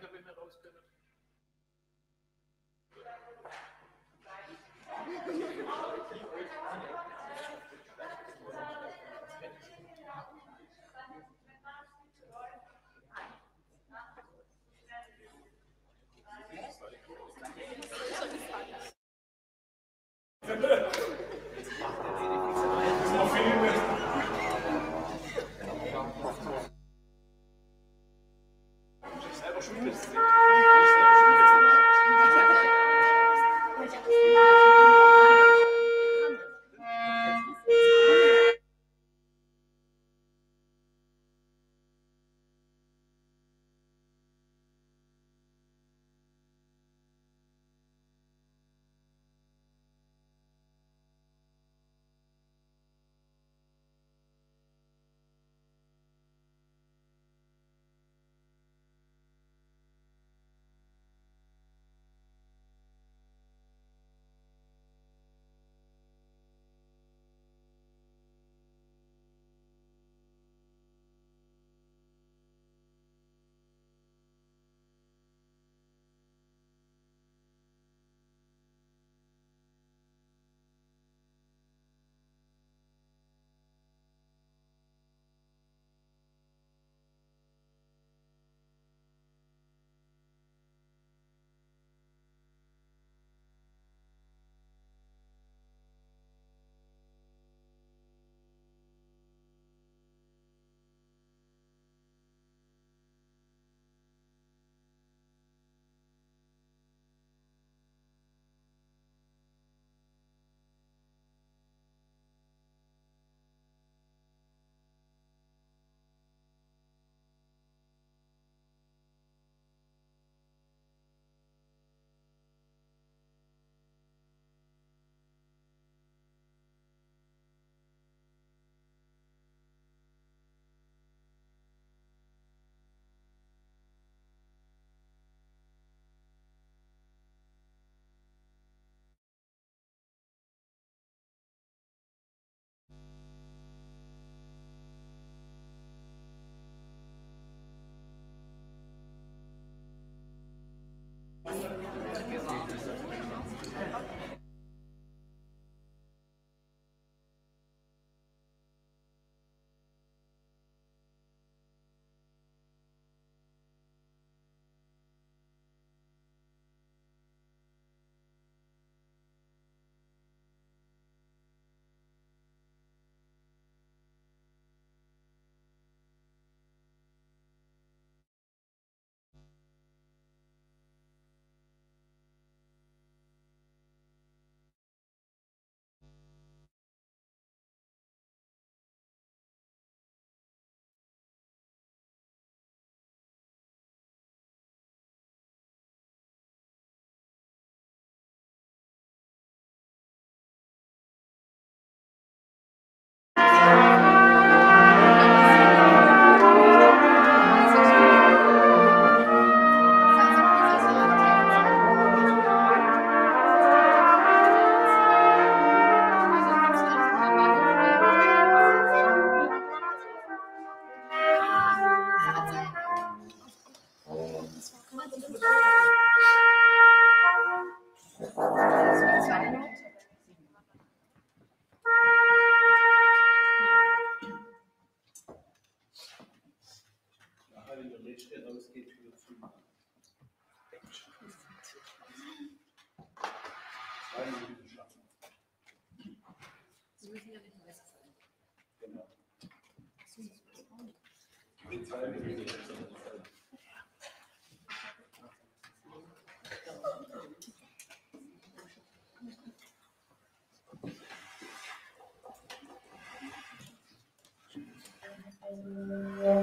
zeigen, wenn wir raus können? Ja,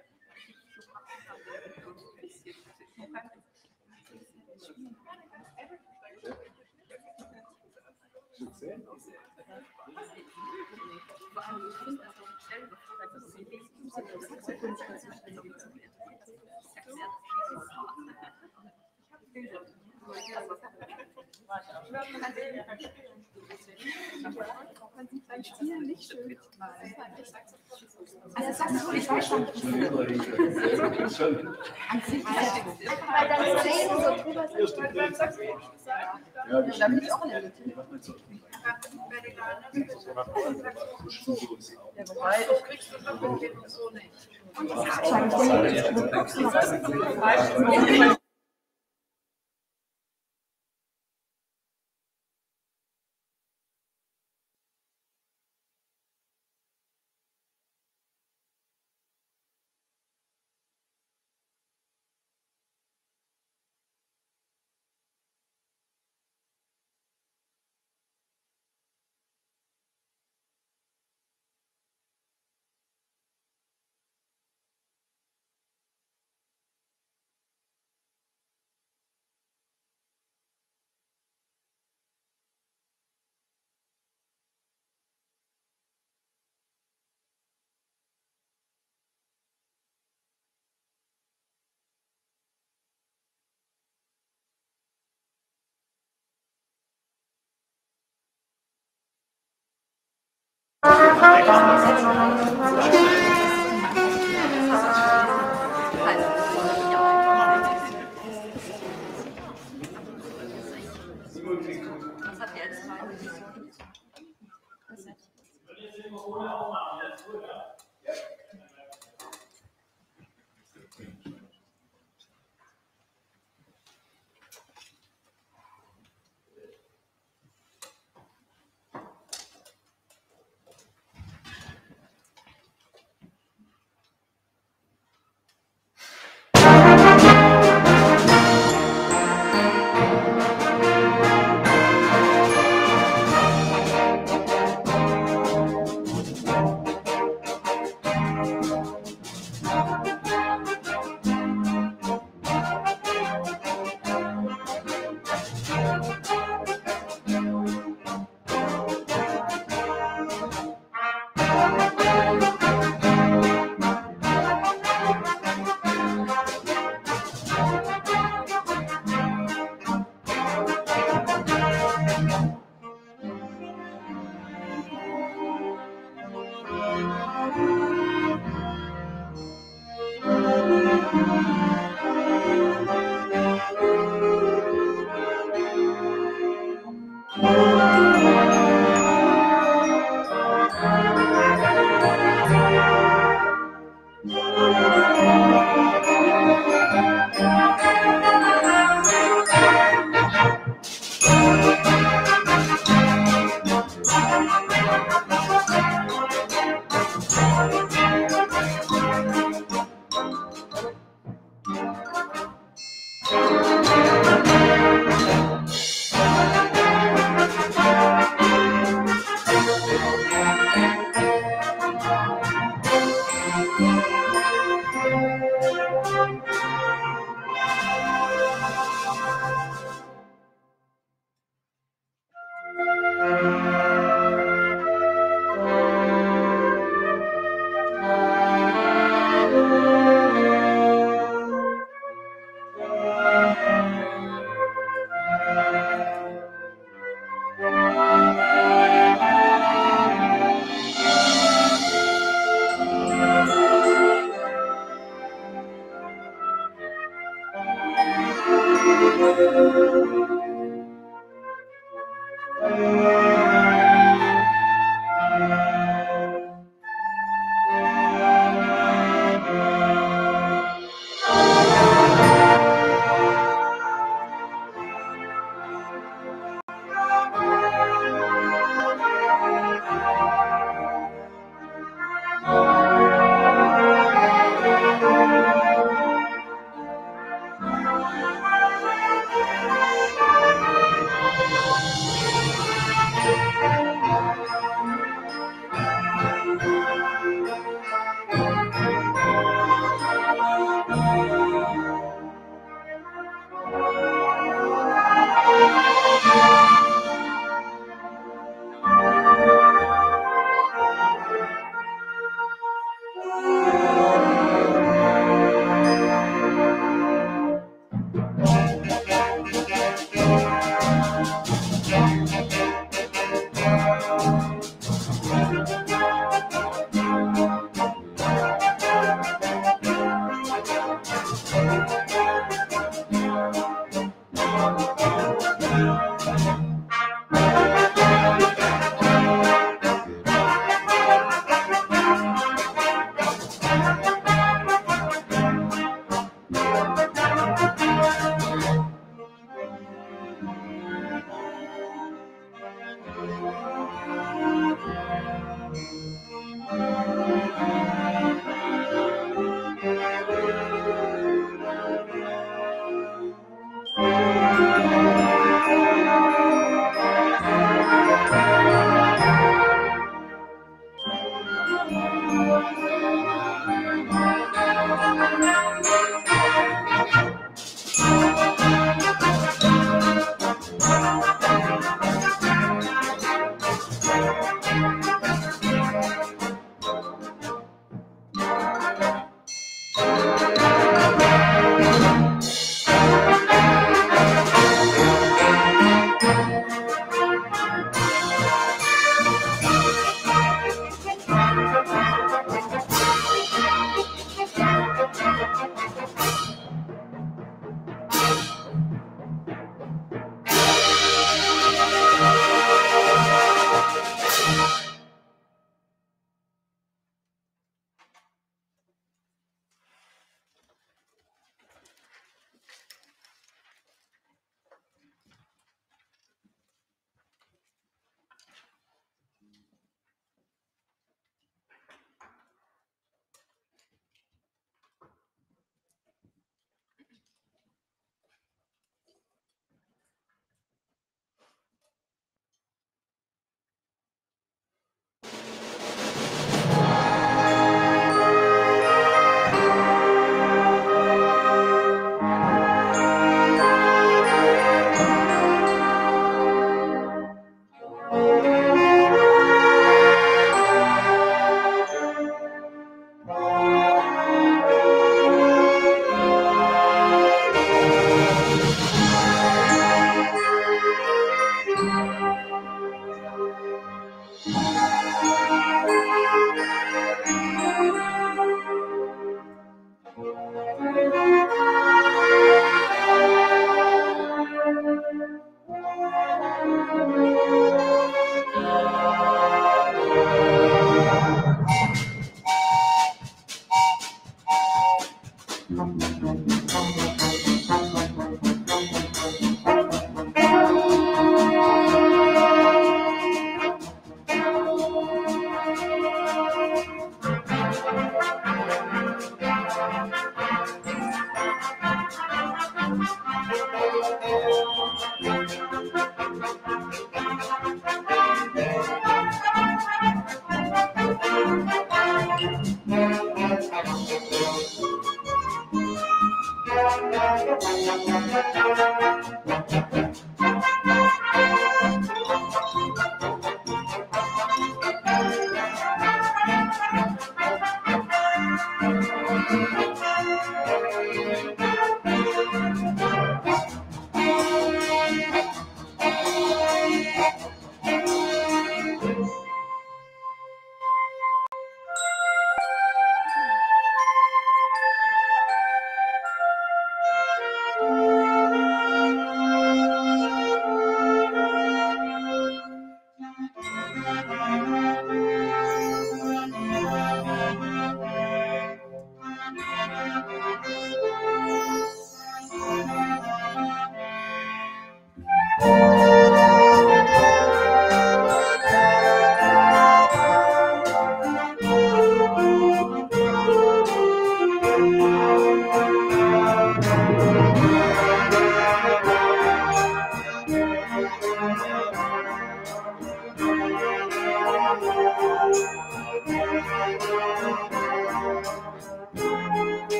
Also sagst du, ich weiß schon. Weil deine Zähne so drüber sind. Ja, ich auch in. Ja, wobei, ich Thank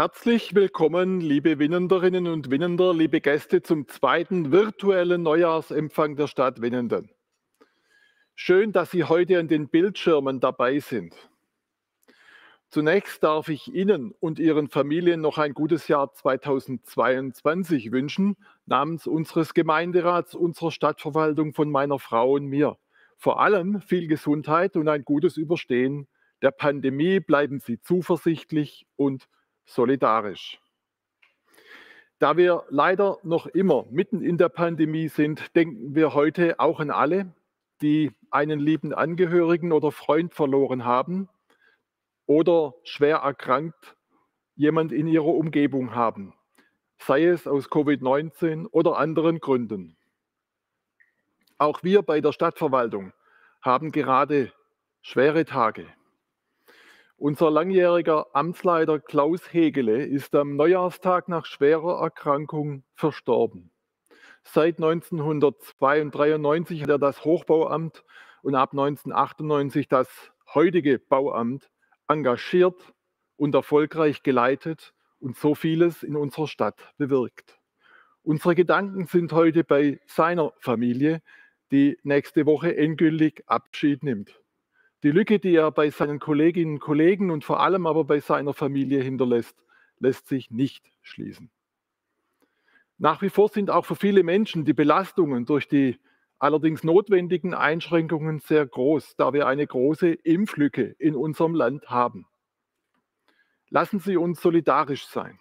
Herzlich willkommen, liebe Winnenderinnen und Winnender, liebe Gäste zum zweiten virtuellen Neujahrsempfang der Stadt Winnenden. Schön, dass Sie heute an den Bildschirmen dabei sind. Zunächst darf ich Ihnen und Ihren Familien noch ein gutes Jahr 2022 wünschen, namens unseres Gemeinderats, unserer Stadtverwaltung, von meiner Frau und mir. Vor allem viel Gesundheit und ein gutes Überstehen der Pandemie. Bleiben Sie zuversichtlich und solidarisch. Da wir leider noch immer mitten in der Pandemie sind, denken wir heute auch an alle, die einen lieben Angehörigen oder Freund verloren haben oder schwer erkrankt jemand in ihrer Umgebung haben, sei es aus Covid-19 oder anderen Gründen. Auch wir bei der Stadtverwaltung haben gerade schwere Tage. Unser langjähriger Amtsleiter Klaus Hegele ist am Neujahrstag nach schwerer Erkrankung verstorben. Seit 1993 hat er das Hochbauamt und ab 1998 das heutige Bauamt engagiert und erfolgreich geleitet und so vieles in unserer Stadt bewirkt. Unsere Gedanken sind heute bei seiner Familie, die nächste Woche endgültig Abschied nimmt. Die Lücke, die er bei seinen Kolleginnen und Kollegen und vor allem aber bei seiner Familie hinterlässt, lässt sich nicht schließen. Nach wie vor sind auch für viele Menschen die Belastungen durch die allerdings notwendigen Einschränkungen sehr groß, da wir eine große Impflücke in unserem Land haben. Lassen Sie uns solidarisch sein.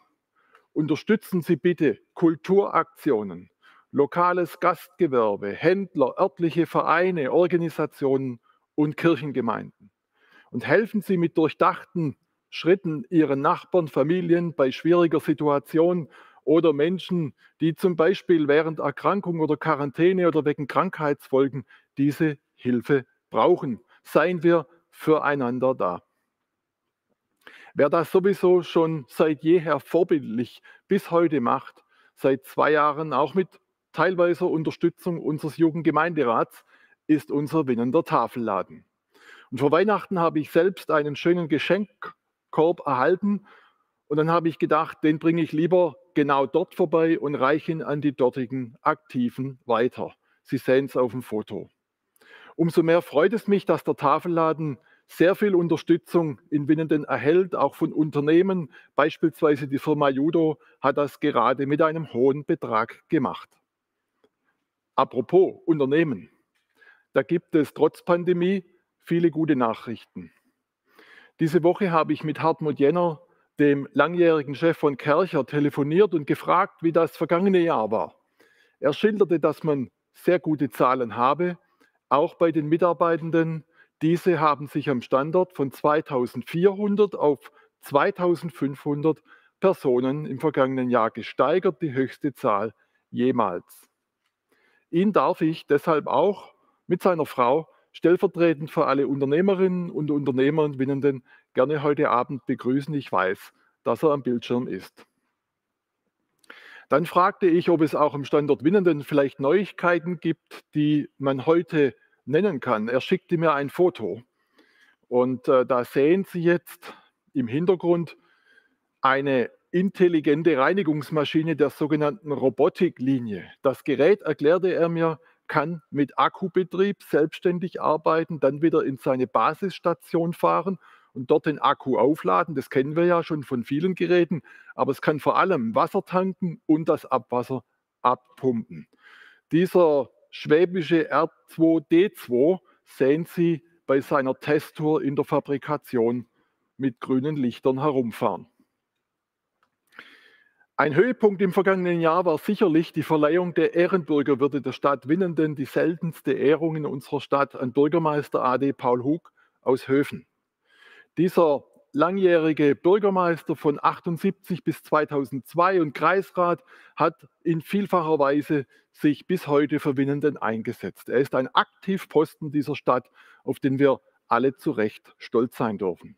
Unterstützen Sie bitte Kulturaktionen, lokales Gastgewerbe, Händler, örtliche Vereine, Organisationen und Kirchengemeinden. Und helfen Sie mit durchdachten Schritten Ihren Nachbarn, Familien bei schwieriger Situation oder Menschen, die zum Beispiel während Erkrankung oder Quarantäne oder wegen Krankheitsfolgen diese Hilfe brauchen. Seien wir füreinander da. Wer das sowieso schon seit jeher vorbildlich bis heute macht, seit zwei Jahren auch mit teilweise Unterstützung unseres Jugendgemeinderats, ist unser Winnender Tafelladen. Und vor Weihnachten habe ich selbst einen schönen Geschenkkorb erhalten und dann habe ich gedacht, den bringe ich lieber genau dort vorbei und reiche ihn an die dortigen Aktiven weiter. Sie sehen es auf dem Foto. Umso mehr freut es mich, dass der Tafelladen sehr viel Unterstützung in Winnenden erhält, auch von Unternehmen. Beispielsweise die Firma Judo hat das gerade mit einem hohen Betrag gemacht. Apropos Unternehmen. Da gibt es trotz Pandemie viele gute Nachrichten. Diese Woche habe ich mit Hartmut Jenner, dem langjährigen Chef von Kercher, telefoniert und gefragt, wie das vergangene Jahr war. Er schilderte, dass man sehr gute Zahlen habe, auch bei den Mitarbeitenden. Diese haben sich am Standort von 2400 auf 2500 Personen im vergangenen Jahr gesteigert, die höchste Zahl jemals. Ihn darf ich deshalb auch mit seiner Frau stellvertretend für alle Unternehmerinnen und Unternehmer und Winnenden gerne heute Abend begrüßen. Ich weiß, dass er am Bildschirm ist. Dann fragte ich, ob es auch im Standort Winnenden vielleicht Neuigkeiten gibt, die man heute nennen kann. Er schickte mir ein Foto und äh, da sehen Sie jetzt im Hintergrund eine intelligente Reinigungsmaschine der sogenannten Robotiklinie. Das Gerät, erklärte er mir, kann mit Akkubetrieb selbstständig arbeiten, dann wieder in seine Basisstation fahren und dort den Akku aufladen. Das kennen wir ja schon von vielen Geräten, aber es kann vor allem Wasser tanken und das Abwasser abpumpen. Dieser schwäbische R2D2 sehen Sie bei seiner Testtour in der Fabrikation mit grünen Lichtern herumfahren. Ein Höhepunkt im vergangenen Jahr war sicherlich die Verleihung der Ehrenbürgerwürde der Stadt Winnenden, die seltenste Ehrung in unserer Stadt an Bürgermeister AD Paul Hug aus Höfen. Dieser langjährige Bürgermeister von 78 bis 2002 und Kreisrat hat in vielfacher Weise sich bis heute für Winnenden eingesetzt. Er ist ein Aktivposten dieser Stadt, auf den wir alle zu Recht stolz sein dürfen.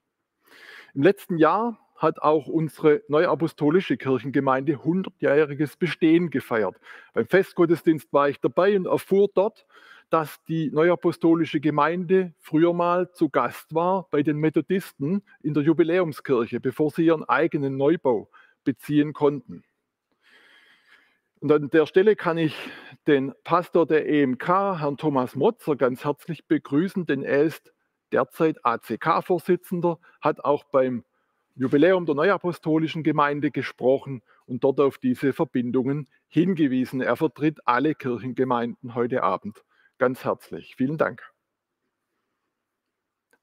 Im letzten Jahr hat auch unsere neuapostolische Kirchengemeinde 100-jähriges Bestehen gefeiert. Beim Festgottesdienst war ich dabei und erfuhr dort, dass die neuapostolische Gemeinde früher mal zu Gast war bei den Methodisten in der Jubiläumskirche, bevor sie ihren eigenen Neubau beziehen konnten. Und an der Stelle kann ich den Pastor der EMK, Herrn Thomas Motzer, ganz herzlich begrüßen, denn er ist derzeit ACK-Vorsitzender, hat auch beim Jubiläum der Neuapostolischen Gemeinde gesprochen und dort auf diese Verbindungen hingewiesen. Er vertritt alle Kirchengemeinden heute Abend ganz herzlich. Vielen Dank.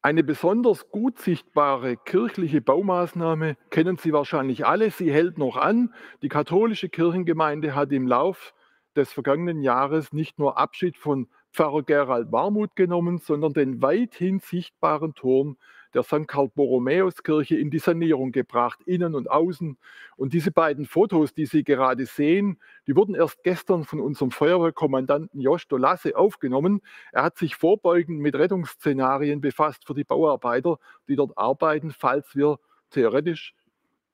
Eine besonders gut sichtbare kirchliche Baumaßnahme kennen Sie wahrscheinlich alle. Sie hält noch an. Die katholische Kirchengemeinde hat im Lauf des vergangenen Jahres nicht nur Abschied von Pfarrer Gerald Warmuth genommen, sondern den weithin sichtbaren Turm der St. Karl Borromäuskirche in die Sanierung gebracht, innen und außen. Und diese beiden Fotos, die Sie gerade sehen, die wurden erst gestern von unserem Feuerwehrkommandanten Josch Dolasse aufgenommen. Er hat sich vorbeugend mit Rettungsszenarien befasst für die Bauarbeiter, die dort arbeiten, falls wir theoretisch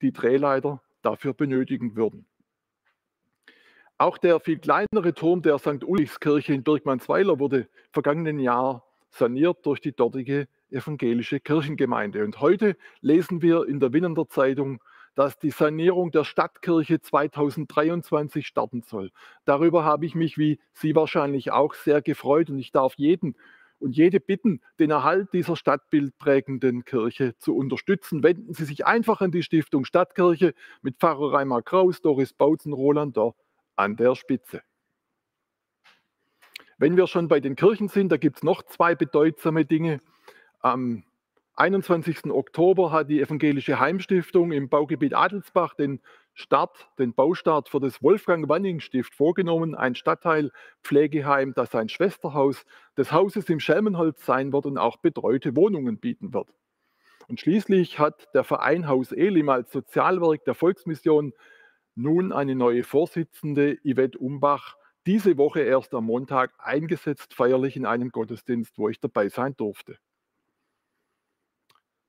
die Drehleiter dafür benötigen würden. Auch der viel kleinere Turm der St. Ulrichskirche in Birkmannsweiler wurde vergangenen Jahr saniert durch die dortige evangelische Kirchengemeinde. Und heute lesen wir in der Winnender Zeitung, dass die Sanierung der Stadtkirche 2023 starten soll. Darüber habe ich mich, wie Sie wahrscheinlich auch, sehr gefreut und ich darf jeden und jede bitten, den Erhalt dieser stadtbildprägenden Kirche zu unterstützen. Wenden Sie sich einfach an die Stiftung Stadtkirche mit Pfarrer Reimer Kraus, Doris Bautzen, Roland Dörr an der Spitze. Wenn wir schon bei den Kirchen sind, da gibt es noch zwei bedeutsame Dinge. Am 21. Oktober hat die Evangelische Heimstiftung im Baugebiet Adelsbach den Start, den Baustart für das Wolfgang Wanning Stift vorgenommen, ein Stadtteil Pflegeheim, das ein Schwesterhaus des Hauses im Schelmenholz sein wird und auch betreute Wohnungen bieten wird. Und schließlich hat der Verein Haus Elim als Sozialwerk der Volksmission nun eine neue Vorsitzende, Yvette Umbach, diese Woche erst am Montag eingesetzt, feierlich in einem Gottesdienst, wo ich dabei sein durfte.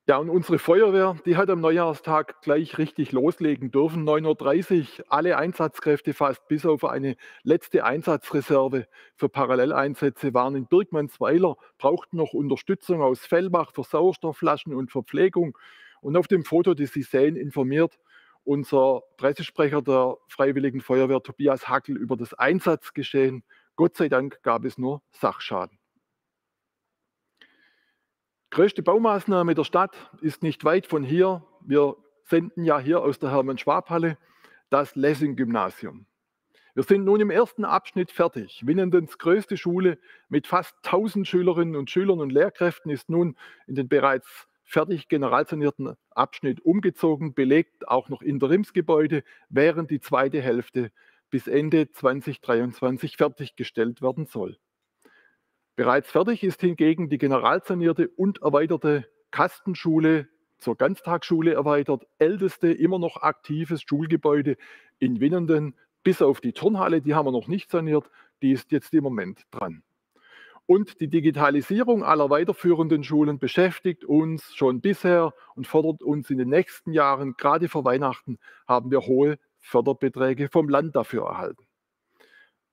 Ja, und unsere Feuerwehr, die hat am Neujahrstag gleich richtig loslegen dürfen. 9.30 Uhr, alle Einsatzkräfte fast bis auf eine letzte Einsatzreserve für Paralleleinsätze waren in Birkmannsweiler, brauchten noch Unterstützung aus Fellbach für Sauerstoffflaschen und Verpflegung. Und auf dem Foto, das Sie sehen, informiert unser Pressesprecher der Freiwilligen Feuerwehr Tobias Hackel über das Einsatzgeschehen. Gott sei Dank gab es nur Sachschaden. Größte Baumaßnahme der Stadt ist nicht weit von hier. Wir senden ja hier aus der Hermann-Schwab-Halle das Lessing-Gymnasium. Wir sind nun im ersten Abschnitt fertig. Winnendens größte Schule mit fast 1000 Schülerinnen und Schülern und Lehrkräften ist nun in den bereits fertig generalsanierten Abschnitt umgezogen, belegt auch noch Interimsgebäude, während die zweite Hälfte bis Ende 2023 fertiggestellt werden soll. Bereits fertig ist hingegen die generalsanierte und erweiterte Kastenschule zur Ganztagsschule erweitert, älteste immer noch aktives Schulgebäude in Winnenden, bis auf die Turnhalle, die haben wir noch nicht saniert, die ist jetzt im Moment dran. Und die Digitalisierung aller weiterführenden Schulen beschäftigt uns schon bisher und fordert uns in den nächsten Jahren. Gerade vor Weihnachten haben wir hohe Förderbeträge vom Land dafür erhalten.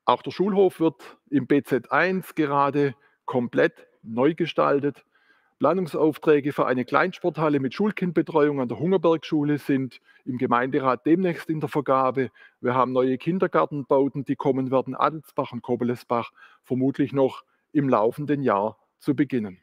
Auch der Schulhof wird im BZ1 gerade komplett neu gestaltet. Planungsaufträge für eine Kleinsporthalle mit Schulkindbetreuung an der Hungerbergschule sind im Gemeinderat demnächst in der Vergabe. Wir haben neue Kindergartenbauten, die kommen werden, Adelsbach und Kobelesbach, vermutlich noch im laufenden Jahr zu beginnen.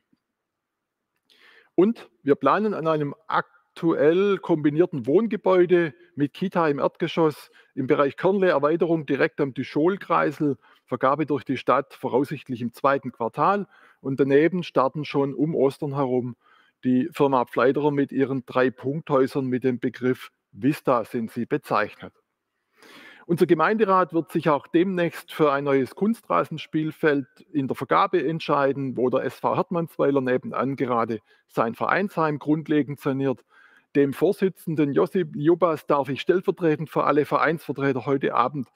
Und wir planen an einem Akt aktuell kombinierten Wohngebäude mit Kita im Erdgeschoss im Bereich Kernle-Erweiterung direkt am Duschol-Kreisel, Vergabe durch die Stadt voraussichtlich im zweiten Quartal. Und daneben starten schon um Ostern herum die Firma Pfleiderer mit ihren drei Punkthäusern mit dem Begriff Vista sind sie bezeichnet. Unser Gemeinderat wird sich auch demnächst für ein neues Kunstrasenspielfeld in der Vergabe entscheiden, wo der SV Hartmannsweiler nebenan gerade sein Vereinsheim grundlegend saniert. Dem Vorsitzenden Josip Jobas darf ich stellvertretend für alle Vereinsvertreter heute Abend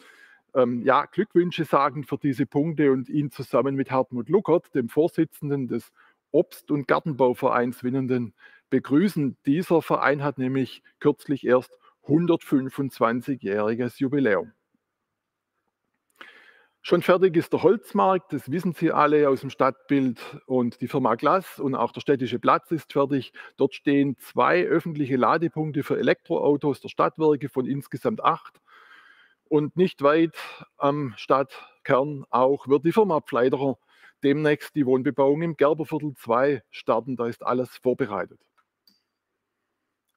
ähm, ja, Glückwünsche sagen für diese Punkte und ihn zusammen mit Hartmut Luckert, dem Vorsitzenden des Obst- und Gartenbauvereins Winnenden, begrüßen. Dieser Verein hat nämlich kürzlich erst 125-jähriges Jubiläum. Schon fertig ist der Holzmarkt, das wissen Sie alle aus dem Stadtbild und die Firma Glass und auch der städtische Platz ist fertig. Dort stehen zwei öffentliche Ladepunkte für Elektroautos der Stadtwerke von insgesamt acht. Und nicht weit am Stadtkern auch wird die Firma Pfleiderer demnächst die Wohnbebauung im Gerberviertel 2 starten. Da ist alles vorbereitet.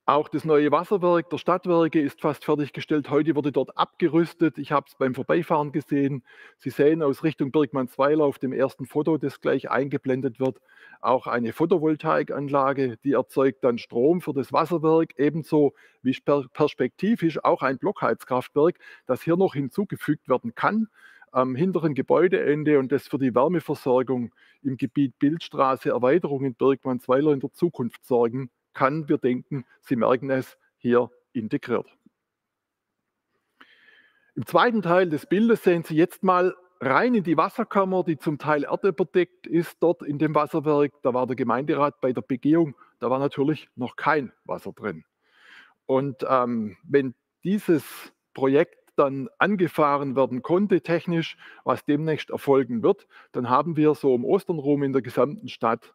Auch das neue Wasserwerk der Stadtwerke ist fast fertiggestellt. Heute wurde dort abgerüstet. Ich habe es beim Vorbeifahren gesehen. Sie sehen aus Richtung Birkmannsweiler auf dem ersten Foto, das gleich eingeblendet wird, auch eine Photovoltaikanlage, die erzeugt dann Strom für das Wasserwerk, ebenso wie perspektivisch auch ein Blockheizkraftwerk, das hier noch hinzugefügt werden kann am hinteren Gebäudeende und das für die Wärmeversorgung im Gebiet Bildstraße Erweiterung in Birkmannsweiler in der Zukunft sorgen kann. Wir denken, Sie merken es, hier integriert. Im zweiten Teil des Bildes sehen Sie jetzt mal rein in die Wasserkammer, die zum Teil erdebedeckt ist, dort in dem Wasserwerk. Da war der Gemeinderat bei der Begehung, da war natürlich noch kein Wasser drin. Und ähm, wenn dieses Projekt dann angefahren werden konnte, technisch, was demnächst erfolgen wird, dann haben wir so um Ostern rum in der gesamten Stadt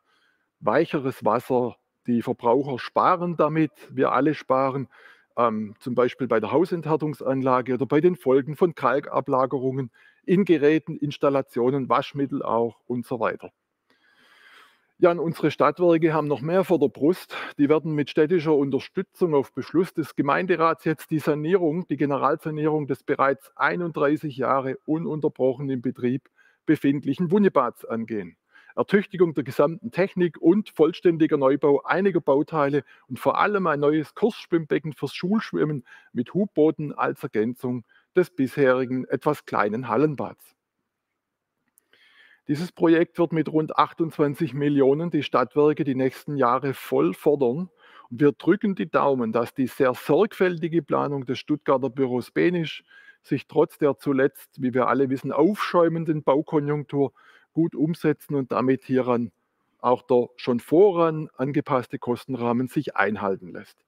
weicheres Wasser die Verbraucher sparen damit, wir alle sparen, ähm, zum Beispiel bei der Hausenthärtungsanlage oder bei den Folgen von Kalkablagerungen in Geräten, Installationen, Waschmittel auch und so weiter. Ja, und unsere Stadtwerke haben noch mehr vor der Brust. Die werden mit städtischer Unterstützung auf Beschluss des Gemeinderats jetzt die Sanierung, die Generalsanierung des bereits 31 Jahre ununterbrochen im Betrieb befindlichen Wunnebads angehen. Ertüchtigung der gesamten Technik und vollständiger Neubau einiger Bauteile und vor allem ein neues Kursschwimmbecken fürs Schulschwimmen mit Hubboden als Ergänzung des bisherigen etwas kleinen Hallenbads. Dieses Projekt wird mit rund 28 Millionen die Stadtwerke die nächsten Jahre voll fordern. Und wir drücken die Daumen, dass die sehr sorgfältige Planung des Stuttgarter Büros Benisch sich trotz der zuletzt, wie wir alle wissen, aufschäumenden Baukonjunktur gut umsetzen und damit hieran auch der schon voran angepasste Kostenrahmen sich einhalten lässt.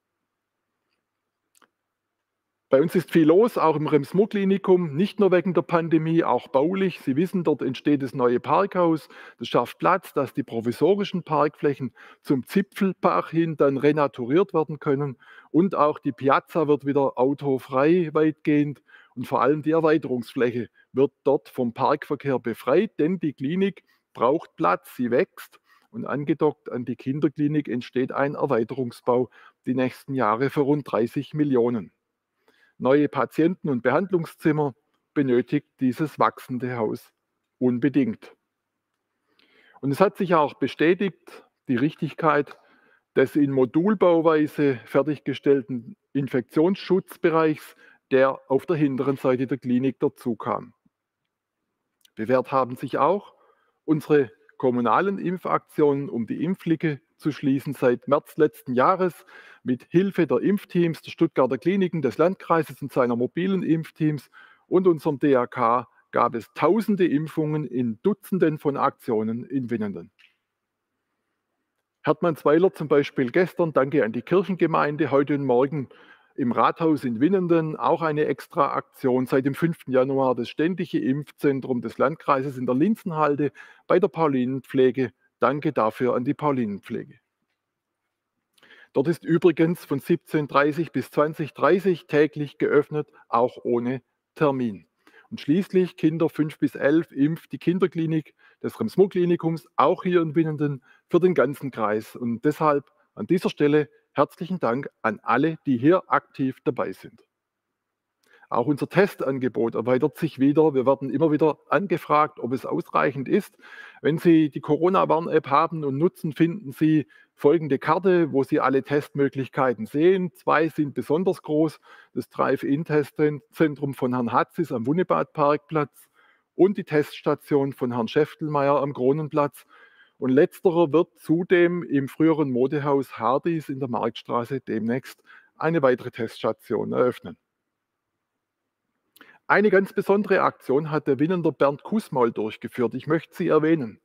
Bei uns ist viel los, auch im Rems-Murr-Klinikum, nicht nur wegen der Pandemie, auch baulich. Sie wissen, dort entsteht das neue Parkhaus. Das schafft Platz, dass die provisorischen Parkflächen zum Zipfelbach hin dann renaturiert werden können. Und auch die Piazza wird wieder autofrei weitgehend. Und vor allem die Erweiterungsfläche wird dort vom Parkverkehr befreit, denn die Klinik braucht Platz, sie wächst. Und angedockt an die Kinderklinik entsteht ein Erweiterungsbau die nächsten Jahre für rund 30 Millionen neue Patienten- und Behandlungszimmer benötigt dieses wachsende Haus unbedingt. Und es hat sich auch bestätigt, die Richtigkeit des in Modulbauweise fertiggestellten Infektionsschutzbereichs, der auf der hinteren Seite der Klinik dazu kam. Bewährt haben sich auch unsere kommunalen Impfaktionen, um die Impflücke zu schließen seit März letzten Jahres mit Hilfe der Impfteams der Stuttgarter Kliniken, des Landkreises und seiner mobilen Impfteams und unserem DRK gab es tausende Impfungen in Dutzenden von Aktionen in Winnenden. Hertmannsweiler zum Beispiel gestern, danke an die Kirchengemeinde, heute und morgen im Rathaus in Winnenden auch eine extra Aktion seit dem 5. Januar das ständige Impfzentrum des Landkreises in der Linzenhalde bei der Paulinenpflege Danke dafür an die Paulinenpflege. Dort ist übrigens von 17.30 bis 20.30 täglich geöffnet, auch ohne Termin. Und schließlich Kinder 5 bis 11 impft die Kinderklinik des Rems-Murr-Klinikums auch hier in Winnenden für den ganzen Kreis. Und deshalb an dieser Stelle herzlichen Dank an alle, die hier aktiv dabei sind. Auch unser Testangebot erweitert sich wieder. Wir werden immer wieder angefragt, ob es ausreichend ist. Wenn Sie die Corona-Warn-App haben und nutzen, finden Sie folgende Karte, wo Sie alle Testmöglichkeiten sehen. Zwei sind besonders groß. Das Drive-In-Testzentrum von Herrn Hatzis am Wunibad-Parkplatz und die Teststation von Herrn Schäftelmeier am Kronenplatz. Und letzterer wird zudem im früheren Modehaus Hardys in der Marktstraße demnächst eine weitere Teststation eröffnen. Eine ganz besondere Aktion hat der Winnender Bernd Kussmaul durchgeführt. Ich möchte sie erwähnen.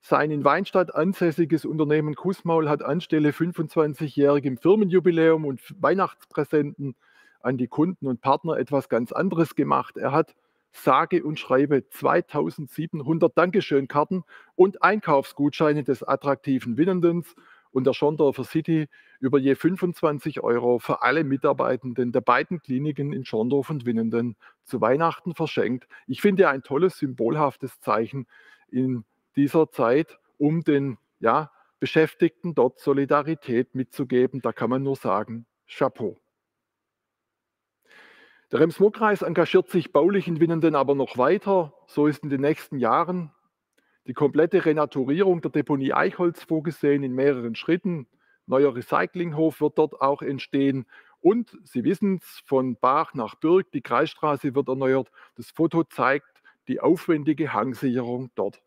Sein in Weinstadt ansässiges Unternehmen Kussmaul hat anstelle 25-jährigem Firmenjubiläum und Weihnachtspräsenten an die Kunden und Partner etwas ganz anderes gemacht. Er hat sage und schreibe 2700 Dankeschön-Karten und Einkaufsgutscheine des attraktiven Winnendens und der Schorndorfer City über je 25 Euro für alle Mitarbeitenden der beiden Kliniken in Schorndorf und Winnenden zu Weihnachten verschenkt. Ich finde ein tolles, symbolhaftes Zeichen in dieser Zeit, um den ja, Beschäftigten dort Solidarität mitzugeben. Da kann man nur sagen, Chapeau. Der Rems-Murr-Kreis engagiert sich baulich in Winnenden aber noch weiter. So ist in den nächsten Jahren die komplette Renaturierung der Deponie Eichholz vorgesehen in mehreren Schritten. Neuer Recyclinghof wird dort auch entstehen. Und Sie wissen es, von Bach nach Bürg, die Kreisstraße wird erneuert. Das Foto zeigt die aufwendige Hangsicherung dort.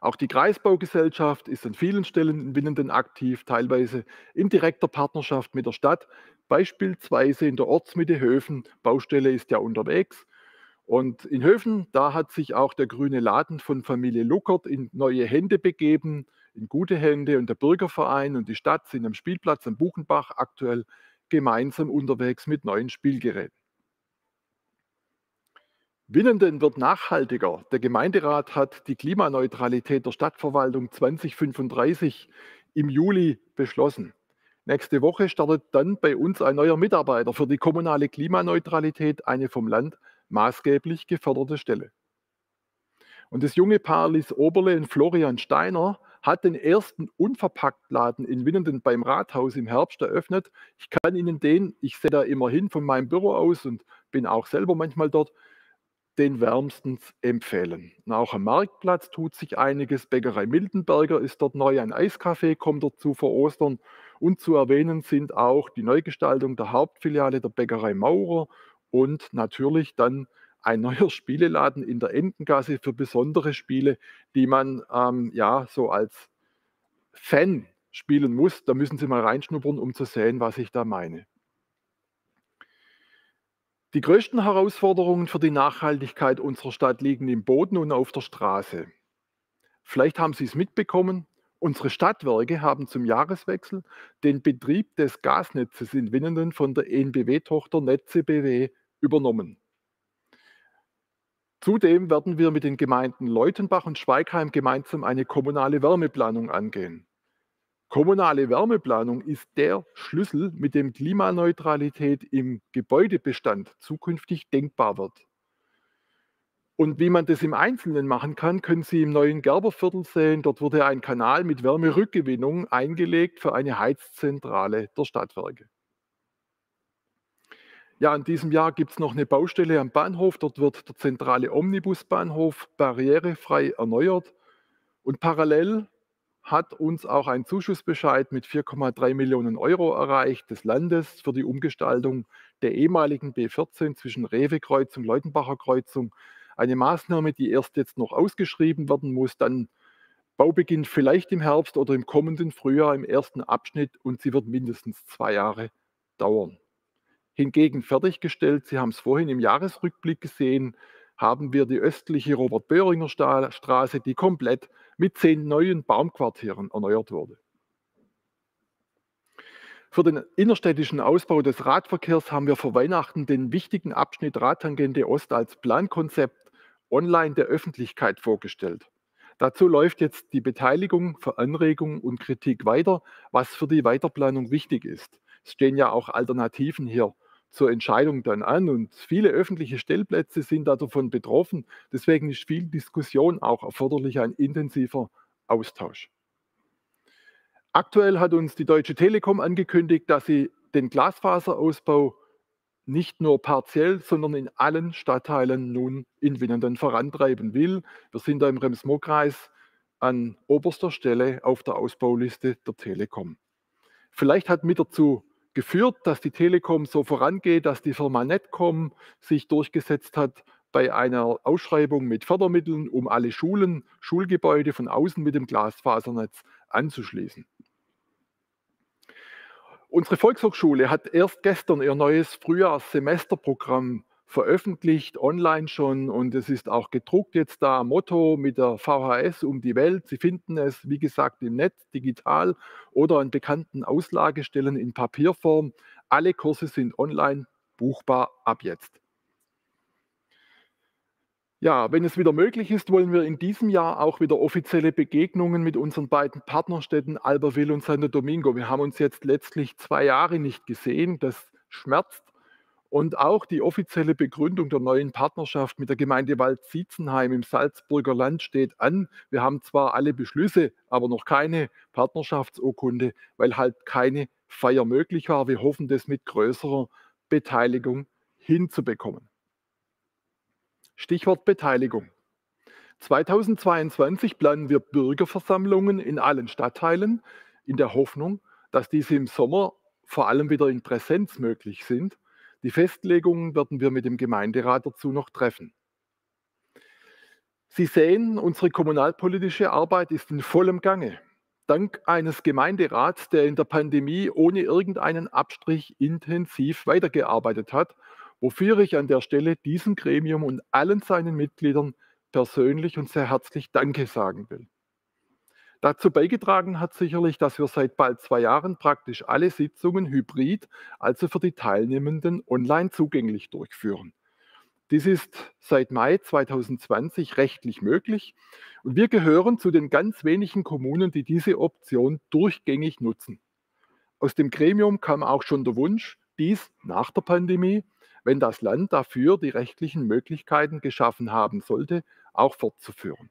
Auch die Kreisbaugesellschaft ist an vielen Stellen in Winnenden aktiv, teilweise in direkter Partnerschaft mit der Stadt, beispielsweise in der Ortsmitte Höfen. Baustelle ist ja unterwegs. Und in Höfen, da hat sich auch der grüne Laden von Familie Luckert in neue Hände begeben, in gute Hände. Und der Bürgerverein und die Stadt sind am Spielplatz am Buchenbach aktuell gemeinsam unterwegs mit neuen Spielgeräten. Winnenden wird nachhaltiger. Der Gemeinderat hat die Klimaneutralität der Stadtverwaltung 2035 im Juli beschlossen. Nächste Woche startet dann bei uns ein neuer Mitarbeiter für die kommunale Klimaneutralität, eine vom Land maßgeblich geförderte Stelle. Und das junge Paar Lies Oberle und Florian Steiner hat den ersten Unverpacktladen in Winnenden beim Rathaus im Herbst eröffnet. Ich kann Ihnen den, ich sehe da immerhin von meinem Büro aus und bin auch selber manchmal dort, den wärmstens empfehlen. Und auch am Marktplatz tut sich einiges. Bäckerei Mildenberger ist dort neu, ein Eiscafé kommt dazu vor Ostern. Und zu erwähnen sind auch die Neugestaltung der Hauptfiliale der Bäckerei Maurer und natürlich dann ein neuer Spieleladen in der Entengasse für besondere Spiele, die man ähm, ja so als Fan spielen muss. Da müssen Sie mal reinschnuppern, um zu sehen, was ich da meine. Die größten Herausforderungen für die Nachhaltigkeit unserer Stadt liegen im Boden und auf der Straße. Vielleicht haben Sie es mitbekommen, unsere Stadtwerke haben zum Jahreswechsel den Betrieb des Gasnetzes in Winnenden von der EnBW-Tochter Netze BW übernommen. Zudem werden wir mit den Gemeinden Leutenbach und Schweigheim gemeinsam eine kommunale Wärmeplanung angehen. Kommunale Wärmeplanung ist der Schlüssel, mit dem Klimaneutralität im Gebäudebestand zukünftig denkbar wird. Und wie man das im Einzelnen machen kann, können Sie im neuen Gerberviertel sehen. Dort wurde ein Kanal mit Wärmerückgewinnung eingelegt für eine Heizzentrale der Stadtwerke. Ja, in diesem Jahr gibt es noch eine Baustelle am Bahnhof. Dort wird der zentrale Omnibusbahnhof barrierefrei erneuert. Und parallel hat uns auch ein Zuschussbescheid mit 4,3 Millionen Euro erreicht des Landes für die Umgestaltung der ehemaligen B14 zwischen Rewe-Kreuzung, Leutenbacher Kreuzung. Eine Maßnahme, die erst jetzt noch ausgeschrieben werden muss, dann Baubeginn vielleicht im Herbst oder im kommenden Frühjahr im ersten Abschnitt und sie wird mindestens zwei Jahre dauern. Hingegen fertiggestellt, Sie haben es vorhin im Jahresrückblick gesehen, haben wir die östliche Robert-Böhringer Straße, die komplett mit zehn neuen Baumquartieren erneuert wurde. Für den innerstädtischen Ausbau des Radverkehrs haben wir vor Weihnachten den wichtigen Abschnitt Radtangente Ost als Plankonzept online der Öffentlichkeit vorgestellt. Dazu läuft jetzt die Beteiligung für Anregung und Kritik weiter, was für die Weiterplanung wichtig ist. Es stehen ja auch Alternativen hier zur Entscheidung dann an und viele öffentliche Stellplätze sind davon betroffen. Deswegen ist viel Diskussion auch erforderlich, ein intensiver Austausch. Aktuell hat uns die Deutsche Telekom angekündigt, dass sie den Glasfaserausbau nicht nur partiell, sondern in allen Stadtteilen nun in Winnenden vorantreiben will. Wir sind da im Rems-Murr-Kreis an oberster Stelle auf der Ausbauliste der Telekom. Vielleicht hat mit dazu geführt, dass die Telekom so vorangeht, dass die Firma Netcom sich durchgesetzt hat bei einer Ausschreibung mit Fördermitteln, um alle Schulen, Schulgebäude von außen mit dem Glasfasernetz anzuschließen. Unsere Volkshochschule hat erst gestern ihr neues Frühjahrssemesterprogramm veröffentlicht, online schon und es ist auch gedruckt jetzt da, Motto mit der VHS um die Welt. Sie finden es, wie gesagt, im Netz, digital oder an bekannten Auslagestellen in Papierform. Alle Kurse sind online buchbar ab jetzt. Ja, wenn es wieder möglich ist, wollen wir in diesem Jahr auch wieder offizielle Begegnungen mit unseren beiden Partnerstädten Alberville und Santo Domingo. Wir haben uns jetzt letztlich zwei Jahre nicht gesehen. Das schmerzt und auch die offizielle Begründung der neuen Partnerschaft mit der Gemeinde Wald-Zietzenheim im Salzburger Land steht an. Wir haben zwar alle Beschlüsse, aber noch keine Partnerschaftsurkunde, weil halt keine Feier möglich war. Wir hoffen, das mit größerer Beteiligung hinzubekommen. Stichwort Beteiligung. 2022 planen wir Bürgerversammlungen in allen Stadtteilen in der Hoffnung, dass diese im Sommer vor allem wieder in Präsenz möglich sind die Festlegungen werden wir mit dem Gemeinderat dazu noch treffen. Sie sehen, unsere kommunalpolitische Arbeit ist in vollem Gange. Dank eines Gemeinderats, der in der Pandemie ohne irgendeinen Abstrich intensiv weitergearbeitet hat, wofür ich an der Stelle diesem Gremium und allen seinen Mitgliedern persönlich und sehr herzlich Danke sagen will. Dazu beigetragen hat sicherlich, dass wir seit bald zwei Jahren praktisch alle Sitzungen hybrid, also für die Teilnehmenden online zugänglich durchführen. Dies ist seit Mai 2020 rechtlich möglich und wir gehören zu den ganz wenigen Kommunen, die diese Option durchgängig nutzen. Aus dem Gremium kam auch schon der Wunsch, dies nach der Pandemie, wenn das Land dafür die rechtlichen Möglichkeiten geschaffen haben sollte, auch fortzuführen.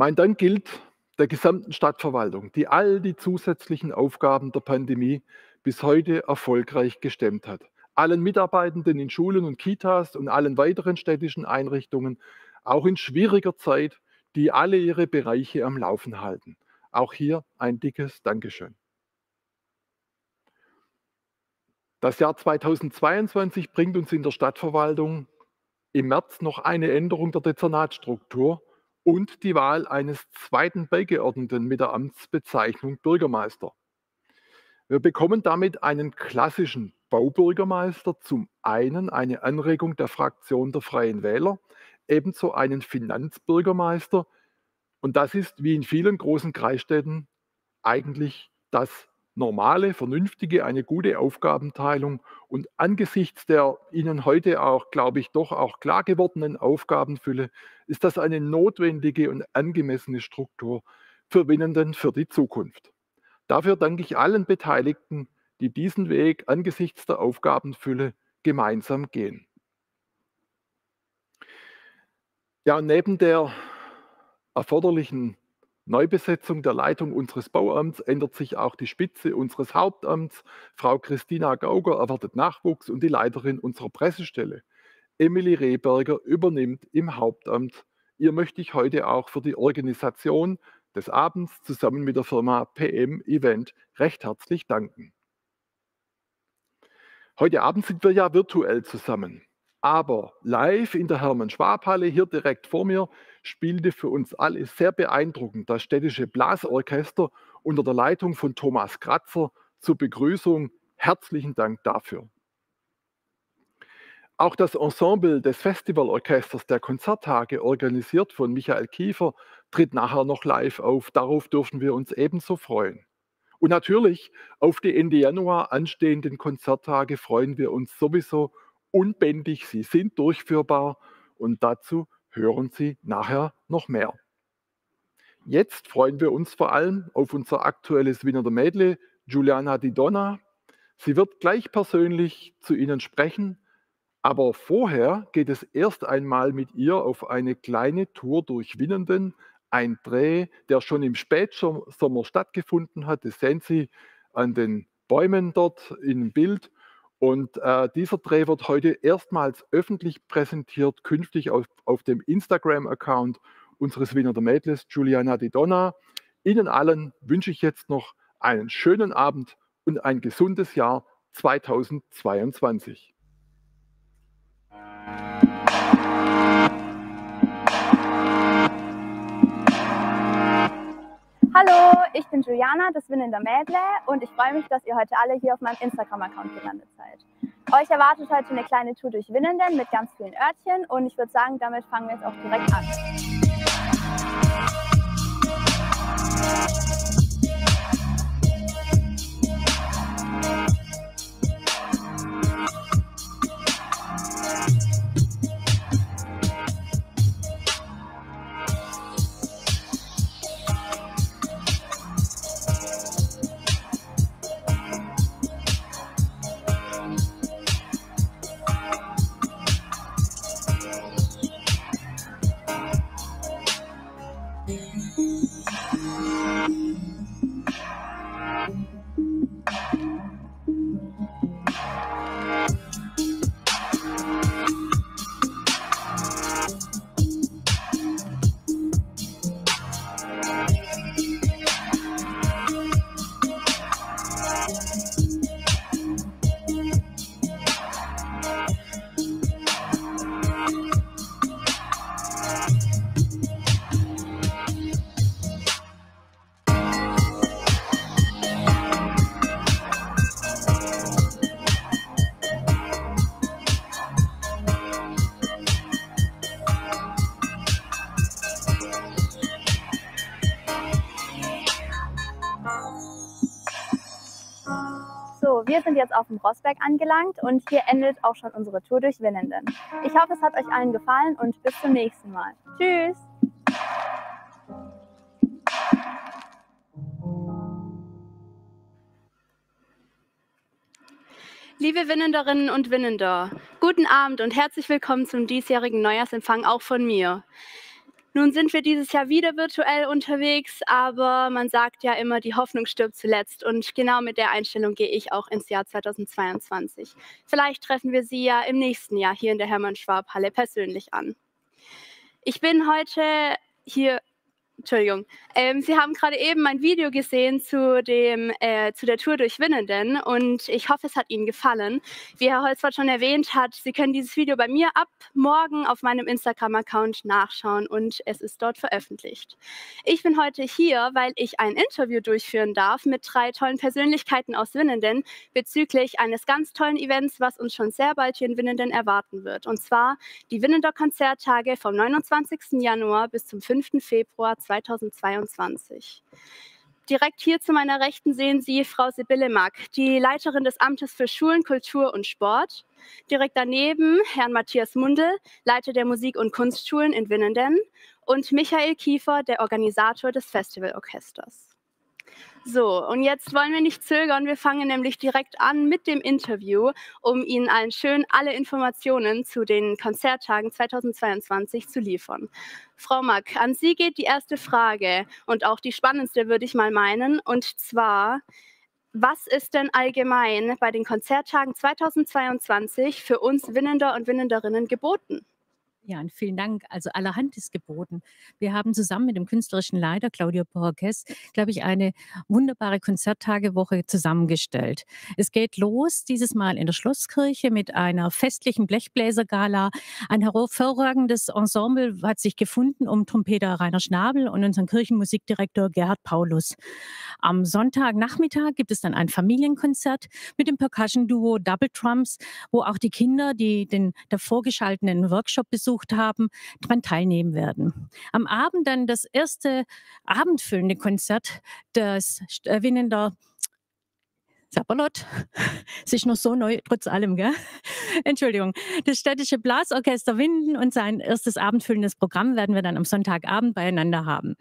Mein Dank gilt der gesamten Stadtverwaltung, die all die zusätzlichen Aufgaben der Pandemie bis heute erfolgreich gestemmt hat. Allen Mitarbeitenden in Schulen und Kitas und allen weiteren städtischen Einrichtungen, auch in schwieriger Zeit, die alle ihre Bereiche am Laufen halten. Auch hier ein dickes Dankeschön. Das Jahr 2022 bringt uns in der Stadtverwaltung im März noch eine Änderung der Dezernatstruktur und die Wahl eines zweiten Beigeordneten mit der Amtsbezeichnung Bürgermeister. Wir bekommen damit einen klassischen Baubürgermeister, zum einen eine Anregung der Fraktion der Freien Wähler, ebenso einen Finanzbürgermeister. Und das ist wie in vielen großen Kreisstädten eigentlich das normale, vernünftige, eine gute Aufgabenteilung. Und angesichts der Ihnen heute auch, glaube ich, doch auch klar gewordenen Aufgabenfülle ist das eine notwendige und angemessene Struktur für Winnenden für die Zukunft. Dafür danke ich allen Beteiligten, die diesen Weg angesichts der Aufgabenfülle gemeinsam gehen. Ja, neben der erforderlichen Neubesetzung der Leitung unseres Bauamts ändert sich auch die Spitze unseres Hauptamts. Frau Christina Gauger erwartet Nachwuchs und die Leiterin unserer Pressestelle, Emily Rehberger, übernimmt im Hauptamt. Ihr möchte ich heute auch für die Organisation des Abends zusammen mit der Firma PM Event recht herzlich danken. Heute Abend sind wir ja virtuell zusammen, aber live in der Hermann-Schwab-Halle hier direkt vor mir spielte für uns alle sehr beeindruckend das städtische Blasorchester unter der Leitung von Thomas Kratzer zur Begrüßung. Herzlichen Dank dafür. Auch das Ensemble des Festivalorchesters der Konzerttage, organisiert von Michael Kiefer, tritt nachher noch live auf. Darauf dürfen wir uns ebenso freuen. Und natürlich auf die Ende Januar anstehenden Konzerttage freuen wir uns sowieso unbändig. Sie sind durchführbar und dazu hören Sie nachher noch mehr. Jetzt freuen wir uns vor allem auf unser aktuelles Wiener der Mädle, Giuliana Di Donna. Sie wird gleich persönlich zu Ihnen sprechen, aber vorher geht es erst einmal mit ihr auf eine kleine Tour durch Winnenden, ein Dreh, der schon im Spätsommer stattgefunden hat. Das sehen Sie an den Bäumen dort im Bild. Und äh, dieser Dreh wird heute erstmals öffentlich präsentiert, künftig auf, auf dem Instagram-Account unseres Wiener der Mädels, Juliana Di Donna. Ihnen allen wünsche ich jetzt noch einen schönen Abend und ein gesundes Jahr 2022. Hallo, ich bin Juliana, das Win in der Mädle und ich freue mich, dass ihr heute alle hier auf meinem Instagram-Account gelandet seid. Euch erwartet heute eine kleine Tour durch Winnenden mit ganz vielen Örtchen und ich würde sagen, damit fangen wir jetzt auch direkt an. Jetzt auf dem Rossberg angelangt und hier endet auch schon unsere Tour durch Winnenden. Ich hoffe, es hat euch allen gefallen und bis zum nächsten Mal. Tschüss! Liebe Winnenderinnen und Winnender, guten Abend und herzlich willkommen zum diesjährigen Neujahrsempfang auch von mir. Nun sind wir dieses Jahr wieder virtuell unterwegs, aber man sagt ja immer, die Hoffnung stirbt zuletzt. Und genau mit der Einstellung gehe ich auch ins Jahr 2022. Vielleicht treffen wir Sie ja im nächsten Jahr hier in der Hermann-Schwab-Halle persönlich an. Ich bin heute hier Entschuldigung. Ähm, Sie haben gerade eben mein Video gesehen zu, dem, äh, zu der Tour durch Winnenden und ich hoffe, es hat Ihnen gefallen. Wie Herr Holzwart schon erwähnt hat, Sie können dieses Video bei mir ab morgen auf meinem Instagram-Account nachschauen und es ist dort veröffentlicht. Ich bin heute hier, weil ich ein Interview durchführen darf mit drei tollen Persönlichkeiten aus Winnenden bezüglich eines ganz tollen Events, was uns schon sehr bald hier in Winnenden erwarten wird. Und zwar die Winnender Konzerttage vom 29. Januar bis zum 5. Februar 2022. Direkt hier zu meiner Rechten sehen Sie Frau Sibylle Mack, die Leiterin des Amtes für Schulen, Kultur und Sport. Direkt daneben Herrn Matthias Mundel, Leiter der Musik- und Kunstschulen in Winnenden. Und Michael Kiefer, der Organisator des Festivalorchesters. So, und jetzt wollen wir nicht zögern. Wir fangen nämlich direkt an mit dem Interview, um Ihnen allen schön alle Informationen zu den Konzerttagen 2022 zu liefern. Frau Mack, an Sie geht die erste Frage und auch die spannendste, würde ich mal meinen. Und zwar, was ist denn allgemein bei den Konzerttagen 2022 für uns Winnender und Winnenderinnen geboten? Ja, und vielen Dank. Also allerhand ist geboten. Wir haben zusammen mit dem künstlerischen Leiter Claudio Borges, glaube ich, eine wunderbare Konzerttagewoche zusammengestellt. Es geht los dieses Mal in der Schlosskirche mit einer festlichen Blechbläsergala. Ein hervorragendes Ensemble hat sich gefunden um Trompeter Rainer Schnabel und unseren Kirchenmusikdirektor Gerhard Paulus. Am Sonntagnachmittag gibt es dann ein Familienkonzert mit dem Percussion-Duo Double Drums, wo auch die Kinder, die den davor geschalteten Workshop besuchen, besucht haben, daran teilnehmen werden. Am Abend dann das erste abendfüllende Konzert des Winnender Sapperlot. Es ist noch so neu, trotz allem, gell? Entschuldigung. Das städtische Blasorchester Winden und sein erstes abendfüllendes Programm werden wir dann am Sonntagabend beieinander haben.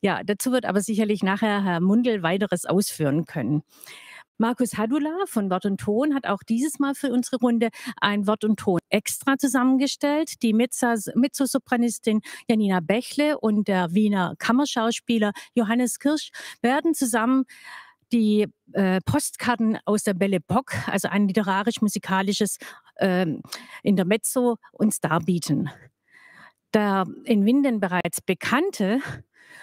Ja, dazu wird aber sicherlich nachher Herr Mundel weiteres ausführen können. Markus Hadula von Wort und Ton hat auch dieses Mal für unsere Runde ein Wort und Ton extra zusammengestellt. Die Mezzosopranistin Janina Bächle und der Wiener Kammerschauspieler Johannes Kirsch werden zusammen die äh, Postkarten aus der Belle Bock, also ein literarisch-musikalisches äh, Intermezzo, uns darbieten. Der in Winden bereits bekannte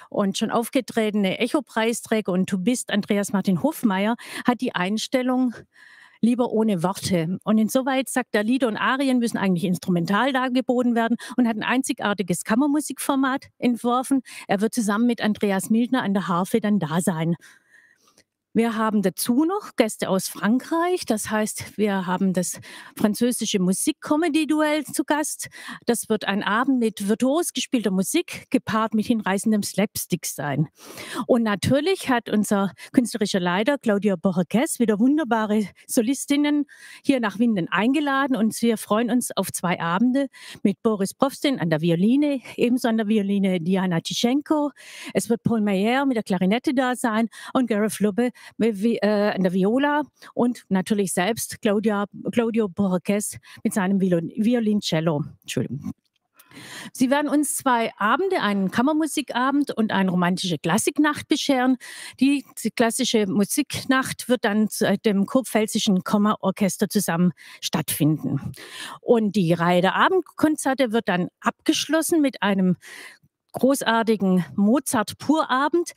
und schon aufgetretene Echo-Preisträger und Tubist Andreas Martin Hofmeier hat die Einstellung, lieber ohne Worte. Und insoweit sagt er, Lieder und Arien müssen eigentlich instrumental dargeboten werden und hat ein einzigartiges Kammermusikformat entworfen. Er wird zusammen mit Andreas Mildner an der Harfe dann da sein. Wir haben dazu noch Gäste aus Frankreich. Das heißt, wir haben das französische Musik-Comedy-Duell zu Gast. Das wird ein Abend mit virtuos gespielter Musik gepaart mit hinreißendem Slapstick sein. Und natürlich hat unser künstlerischer Leiter Claudia Borges wieder wunderbare Solistinnen hier nach Winden eingeladen. Und wir freuen uns auf zwei Abende mit Boris Profstin an der Violine, ebenso an der Violine Diana Tischenko. Es wird Paul Meyer mit der Klarinette da sein und Gareth Lubbe äh, in der Viola und natürlich selbst Claudia, Claudio Borges mit seinem Violoncello. Entschuldigung. Sie werden uns zwei Abende, einen Kammermusikabend und eine romantische Klassiknacht bescheren. Die, klassische Musiknacht wird dann zu dem Kurpfälzischen Kammerorchester zusammen stattfinden. Und die Reihe der Abendkonzerte wird dann abgeschlossen mit einem großartigen Mozart-Purabend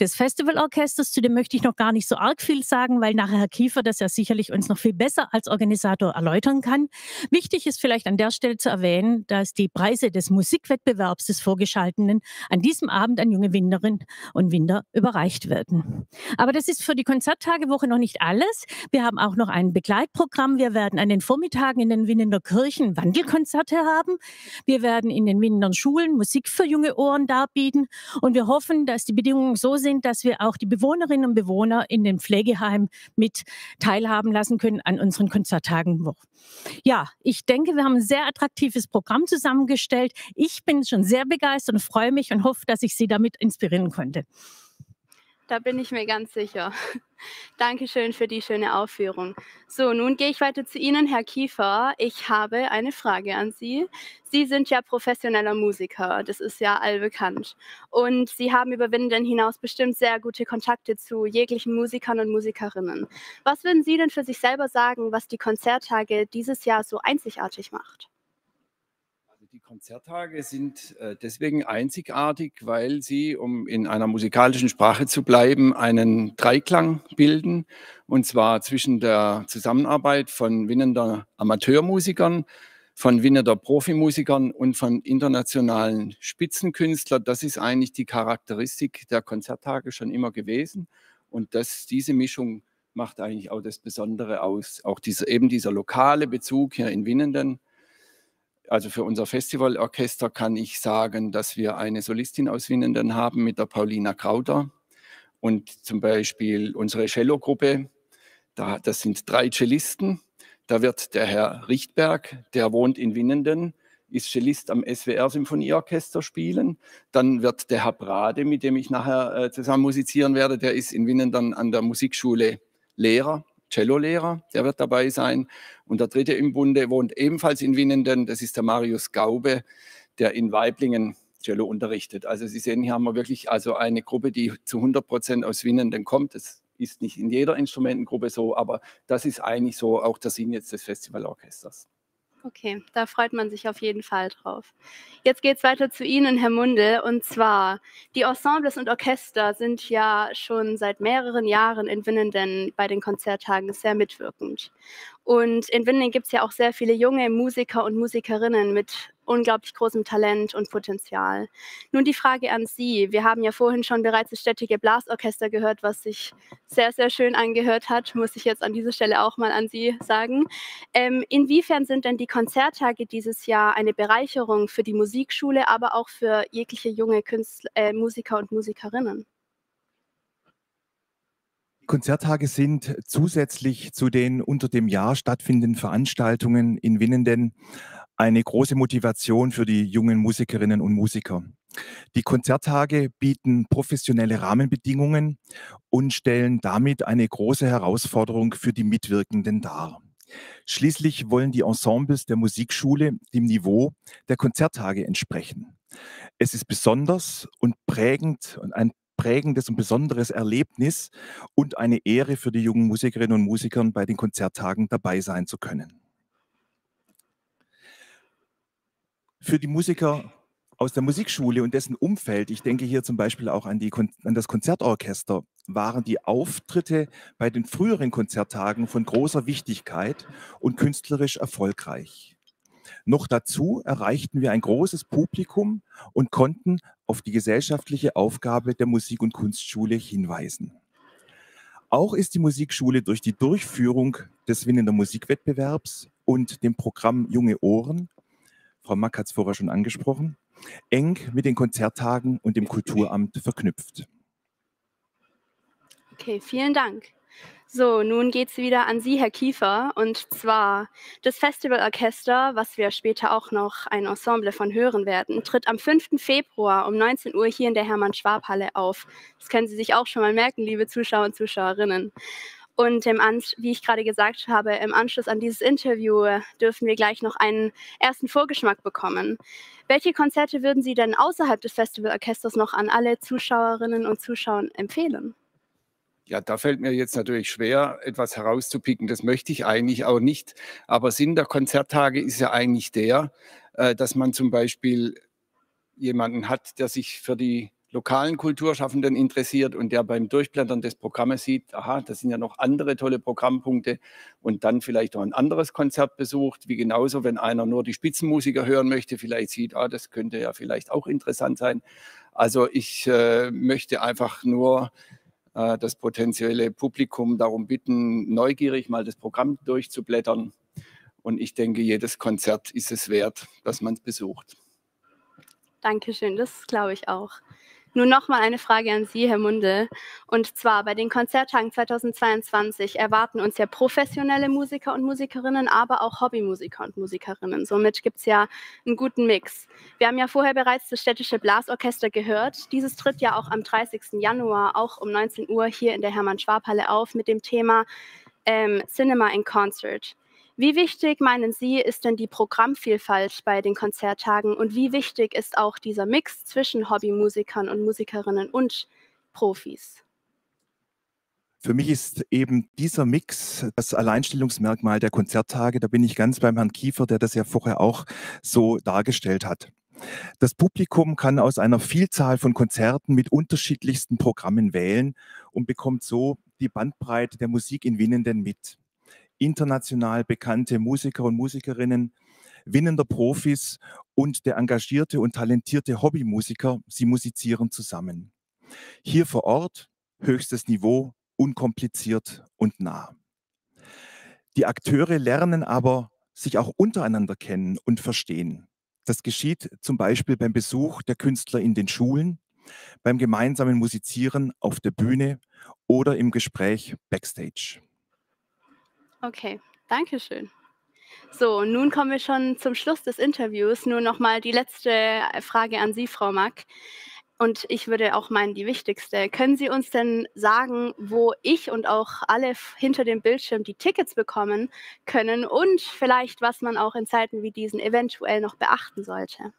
des Festivalorchesters. Zu dem möchte ich noch gar nicht so arg viel sagen, weil nachher Herr Kiefer das ja sicherlich uns noch viel besser als Organisator erläutern kann. Wichtig ist vielleicht an der Stelle zu erwähnen, dass die Preise des Musikwettbewerbs des Vorgeschalteten an diesem Abend an junge Winderinnen und Winder überreicht werden. Aber das ist für die Konzerttagewoche noch nicht alles. Wir haben auch noch ein Begleitprogramm. Wir werden an den Vormittagen in den Windender Kirchen Wandelkonzerte haben. Wir werden in den Windern Schulen Musik für junge Ohren darbieten. Und wir hoffen, dass die Bedingungen so sind, dass wir auch die Bewohnerinnen und Bewohner in den Pflegeheimen mit teilhaben lassen können an unseren Konzerttagen. Ja, ich denke, wir haben ein sehr attraktives Programm zusammengestellt. Ich bin schon sehr begeistert und freue mich und hoffe, dass ich Sie damit inspirieren konnte. Da bin ich mir ganz sicher. Dankeschön für die schöne Aufführung. So, nun gehe ich weiter zu Ihnen, Herr Kiefer. Ich habe eine Frage an Sie. Sie sind ja professioneller Musiker, das ist ja allbekannt. Und Sie haben über Winden hinaus bestimmt sehr gute Kontakte zu jeglichen Musikern und Musikerinnen. Was würden Sie denn für sich selber sagen, was die Konzerttage dieses Jahr so einzigartig macht? Konzerttage sind äh, deswegen einzigartig, weil sie, um in einer musikalischen Sprache zu bleiben, einen Dreiklang bilden. Und zwar zwischen der Zusammenarbeit von winnender Amateurmusikern, von winnender Profimusikern und von internationalen Spitzenkünstlern. Das ist eigentlich die Charakteristik der Konzerttage schon immer gewesen. Und das, diese Mischung macht eigentlich auch das Besondere aus. Auch dieser, eben dieser lokale Bezug hier in Winnenden also für unser Festivalorchester kann ich sagen, dass wir eine Solistin aus Winnenden haben mit der Paulina Krauter und zum Beispiel unsere Cello-Gruppe, da, das sind drei Cellisten. Da wird der Herr Richtberg, der wohnt in Winnenden, ist Cellist am SWR Symphonieorchester spielen. Dann wird der Herr Brade, mit dem ich nachher äh, zusammen musizieren werde, der ist in Winnenden an der Musikschule Lehrer Cellolehrer, der wird dabei sein. Und der dritte im Bunde wohnt ebenfalls in Winnenden, das ist der Marius Gaube, der in Weiblingen Cello unterrichtet. Also Sie sehen, hier haben wir wirklich also eine Gruppe, die zu 100 Prozent aus Winnenden kommt. Das ist nicht in jeder Instrumentengruppe so, aber das ist eigentlich so auch der Sinn jetzt des Festivalorchesters. Okay, da freut man sich auf jeden Fall drauf. Jetzt geht es weiter zu Ihnen, Herr Munde. Und zwar, die Ensembles und Orchester sind ja schon seit mehreren Jahren in Winnenden bei den Konzerttagen sehr mitwirkend. Und in Winnenden gibt es ja auch sehr viele junge Musiker und Musikerinnen mit unglaublich großem Talent und Potenzial. Nun die Frage an Sie. Wir haben ja vorhin schon bereits das Städtige Blasorchester gehört, was sich sehr, sehr schön angehört hat, muss ich jetzt an dieser Stelle auch mal an Sie sagen. Ähm, inwiefern sind denn die Konzerttage dieses Jahr eine Bereicherung für die Musikschule, aber auch für jegliche junge Künstler, äh, Musiker und Musikerinnen? Konzerttage sind zusätzlich zu den unter dem Jahr stattfindenden Veranstaltungen in Winnenden eine große Motivation für die jungen Musikerinnen und Musiker. Die Konzerttage bieten professionelle Rahmenbedingungen und stellen damit eine große Herausforderung für die Mitwirkenden dar. Schließlich wollen die Ensembles der Musikschule dem Niveau der Konzerttage entsprechen. Es ist besonders und prägend und ein prägendes und besonderes Erlebnis und eine Ehre für die jungen Musikerinnen und Musiker, bei den Konzerttagen dabei sein zu können. Für die Musiker aus der Musikschule und dessen Umfeld, ich denke hier zum Beispiel auch an, die, an das Konzertorchester, waren die Auftritte bei den früheren Konzerttagen von großer Wichtigkeit und künstlerisch erfolgreich. Noch dazu erreichten wir ein großes Publikum und konnten auf die gesellschaftliche Aufgabe der Musik- und Kunstschule hinweisen. Auch ist die Musikschule durch die Durchführung des Winnender Musikwettbewerbs und dem Programm Junge Ohren, Frau Mack hat es vorher schon angesprochen, eng mit den Konzerttagen und dem Kulturamt verknüpft. Okay, vielen Dank. So, nun geht es wieder an Sie, Herr Kiefer, und zwar das Festivalorchester, was wir später auch noch ein Ensemble von hören werden, tritt am 5. Februar um 19 Uhr hier in der Hermann-Schwab-Halle auf. Das können Sie sich auch schon mal merken, liebe Zuschauer und Zuschauerinnen. Und im wie ich gerade gesagt habe, im Anschluss an dieses Interview dürfen wir gleich noch einen ersten Vorgeschmack bekommen. Welche Konzerte würden Sie denn außerhalb des Festivalorchesters noch an alle Zuschauerinnen und Zuschauer empfehlen? Ja, da fällt mir jetzt natürlich schwer, etwas herauszupicken. Das möchte ich eigentlich auch nicht. Aber Sinn der Konzerttage ist ja eigentlich der, äh, dass man zum Beispiel jemanden hat, der sich für die lokalen Kulturschaffenden interessiert und der beim Durchblättern des Programmes sieht, aha, das sind ja noch andere tolle Programmpunkte und dann vielleicht auch ein anderes Konzert besucht, wie genauso, wenn einer nur die Spitzenmusiker hören möchte, vielleicht sieht, ah, das könnte ja vielleicht auch interessant sein. Also ich äh, möchte einfach nur äh, das potenzielle Publikum darum bitten, neugierig mal das Programm durchzublättern. Und ich denke, jedes Konzert ist es wert, dass man es besucht. Dankeschön, das glaube ich auch. Nun nochmal eine Frage an Sie, Herr Munde. Und zwar bei den Konzerttagen 2022 erwarten uns ja professionelle Musiker und Musikerinnen, aber auch Hobbymusiker und Musikerinnen. Somit gibt es ja einen guten Mix. Wir haben ja vorher bereits das städtische Blasorchester gehört. Dieses tritt ja auch am 30. Januar, auch um 19 Uhr hier in der Hermann-Schwab-Halle auf mit dem Thema ähm, Cinema in Concert. Wie wichtig, meinen Sie, ist denn die Programmvielfalt bei den Konzerttagen und wie wichtig ist auch dieser Mix zwischen Hobbymusikern und Musikerinnen und Profis? Für mich ist eben dieser Mix das Alleinstellungsmerkmal der Konzerttage. Da bin ich ganz beim Herrn Kiefer, der das ja vorher auch so dargestellt hat. Das Publikum kann aus einer Vielzahl von Konzerten mit unterschiedlichsten Programmen wählen und bekommt so die Bandbreite der Musik in Winnenden mit. International bekannte Musiker und Musikerinnen, winnender Profis und der engagierte und talentierte Hobbymusiker, sie musizieren zusammen. Hier vor Ort höchstes Niveau, unkompliziert und nah. Die Akteure lernen aber sich auch untereinander kennen und verstehen. Das geschieht zum Beispiel beim Besuch der Künstler in den Schulen, beim gemeinsamen Musizieren auf der Bühne oder im Gespräch backstage. Okay, danke schön. So, nun kommen wir schon zum Schluss des Interviews. Nur noch mal die letzte Frage an Sie, Frau Mack. Und ich würde auch meinen, die wichtigste. Können Sie uns denn sagen, wo ich und auch alle hinter dem Bildschirm die Tickets bekommen können und vielleicht, was man auch in Zeiten wie diesen eventuell noch beachten sollte?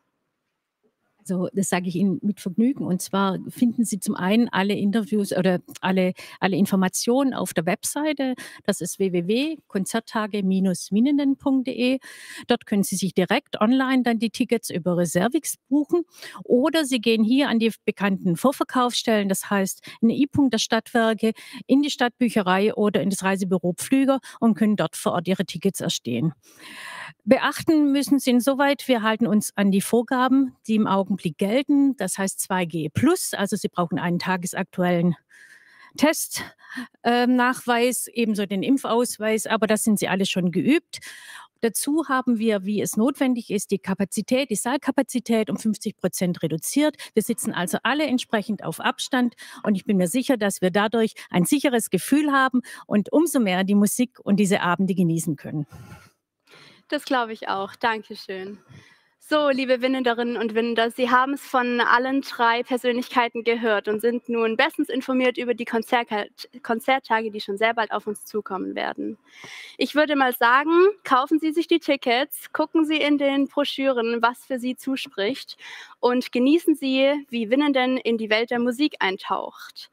Also das sage ich Ihnen mit Vergnügen. Und zwar finden Sie zum einen alle Interviews oder alle, alle Informationen auf der Webseite. Das ist www.konzerttage-minenden.de. Dort können Sie sich direkt online dann die Tickets über Reservix buchen. Oder Sie gehen hier an die bekannten Vorverkaufsstellen, das heißt in den I-Punkt der Stadtwerke, in die Stadtbücherei oder in das Reisebüro Pflüger und können dort vor Ort Ihre Tickets erstehen. Beachten müssen Sie insoweit, wir halten uns an die Vorgaben, die im Augenblick gelten. Das heißt 2G plus, also Sie brauchen einen tagesaktuellen Testnachweis, äh, ebenso den Impfausweis, aber das sind Sie alle schon geübt. Dazu haben wir, wie es notwendig ist, die Kapazität, die Saalkapazität um 50 Prozent reduziert. Wir sitzen also alle entsprechend auf Abstand und ich bin mir sicher, dass wir dadurch ein sicheres Gefühl haben und umso mehr die Musik und diese Abende genießen können. Das glaube ich auch. Dankeschön. So, liebe Winnenderinnen und Winnender, Sie haben es von allen drei Persönlichkeiten gehört und sind nun bestens informiert über die Konzert Konzerttage, die schon sehr bald auf uns zukommen werden. Ich würde mal sagen, kaufen Sie sich die Tickets, gucken Sie in den Broschüren, was für Sie zuspricht und genießen Sie, wie Winnenden in die Welt der Musik eintaucht.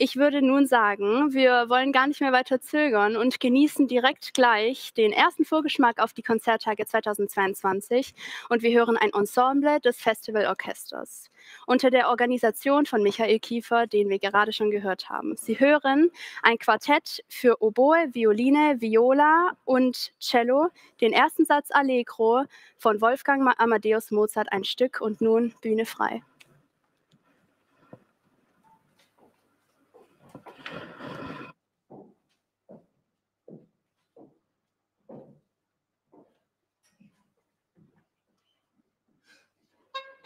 Ich würde nun sagen, wir wollen gar nicht mehr weiter zögern und genießen direkt gleich den ersten Vorgeschmack auf die Konzerttage 2022 und wir hören ein Ensemble des Festivalorchesters unter der Organisation von Michael Kiefer, den wir gerade schon gehört haben. Sie hören ein Quartett für Oboe, Violine, Viola und Cello, den ersten Satz Allegro von Wolfgang Amadeus Mozart ein Stück und nun Bühne frei.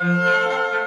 Música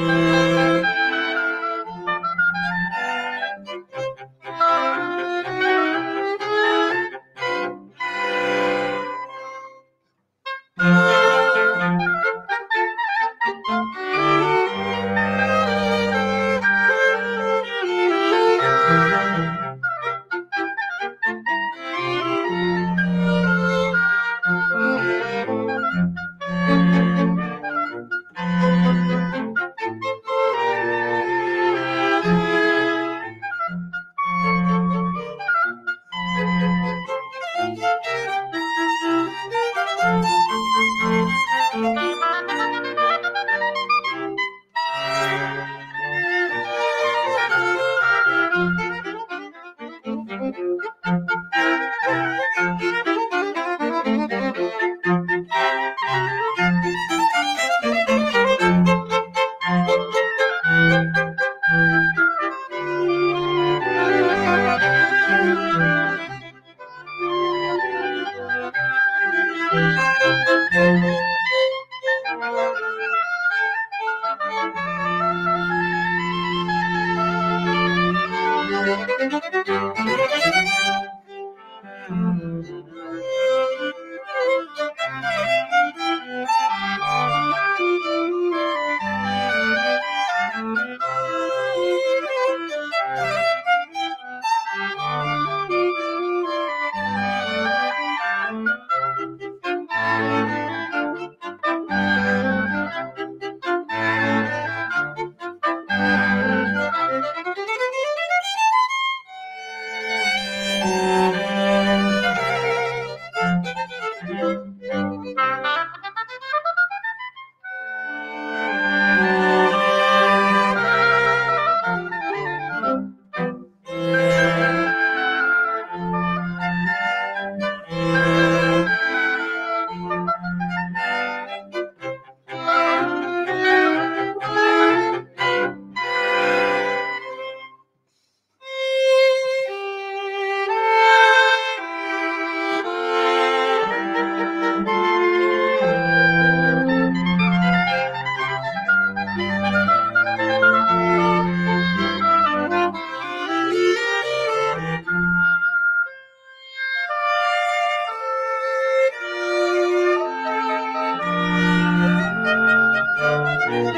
Música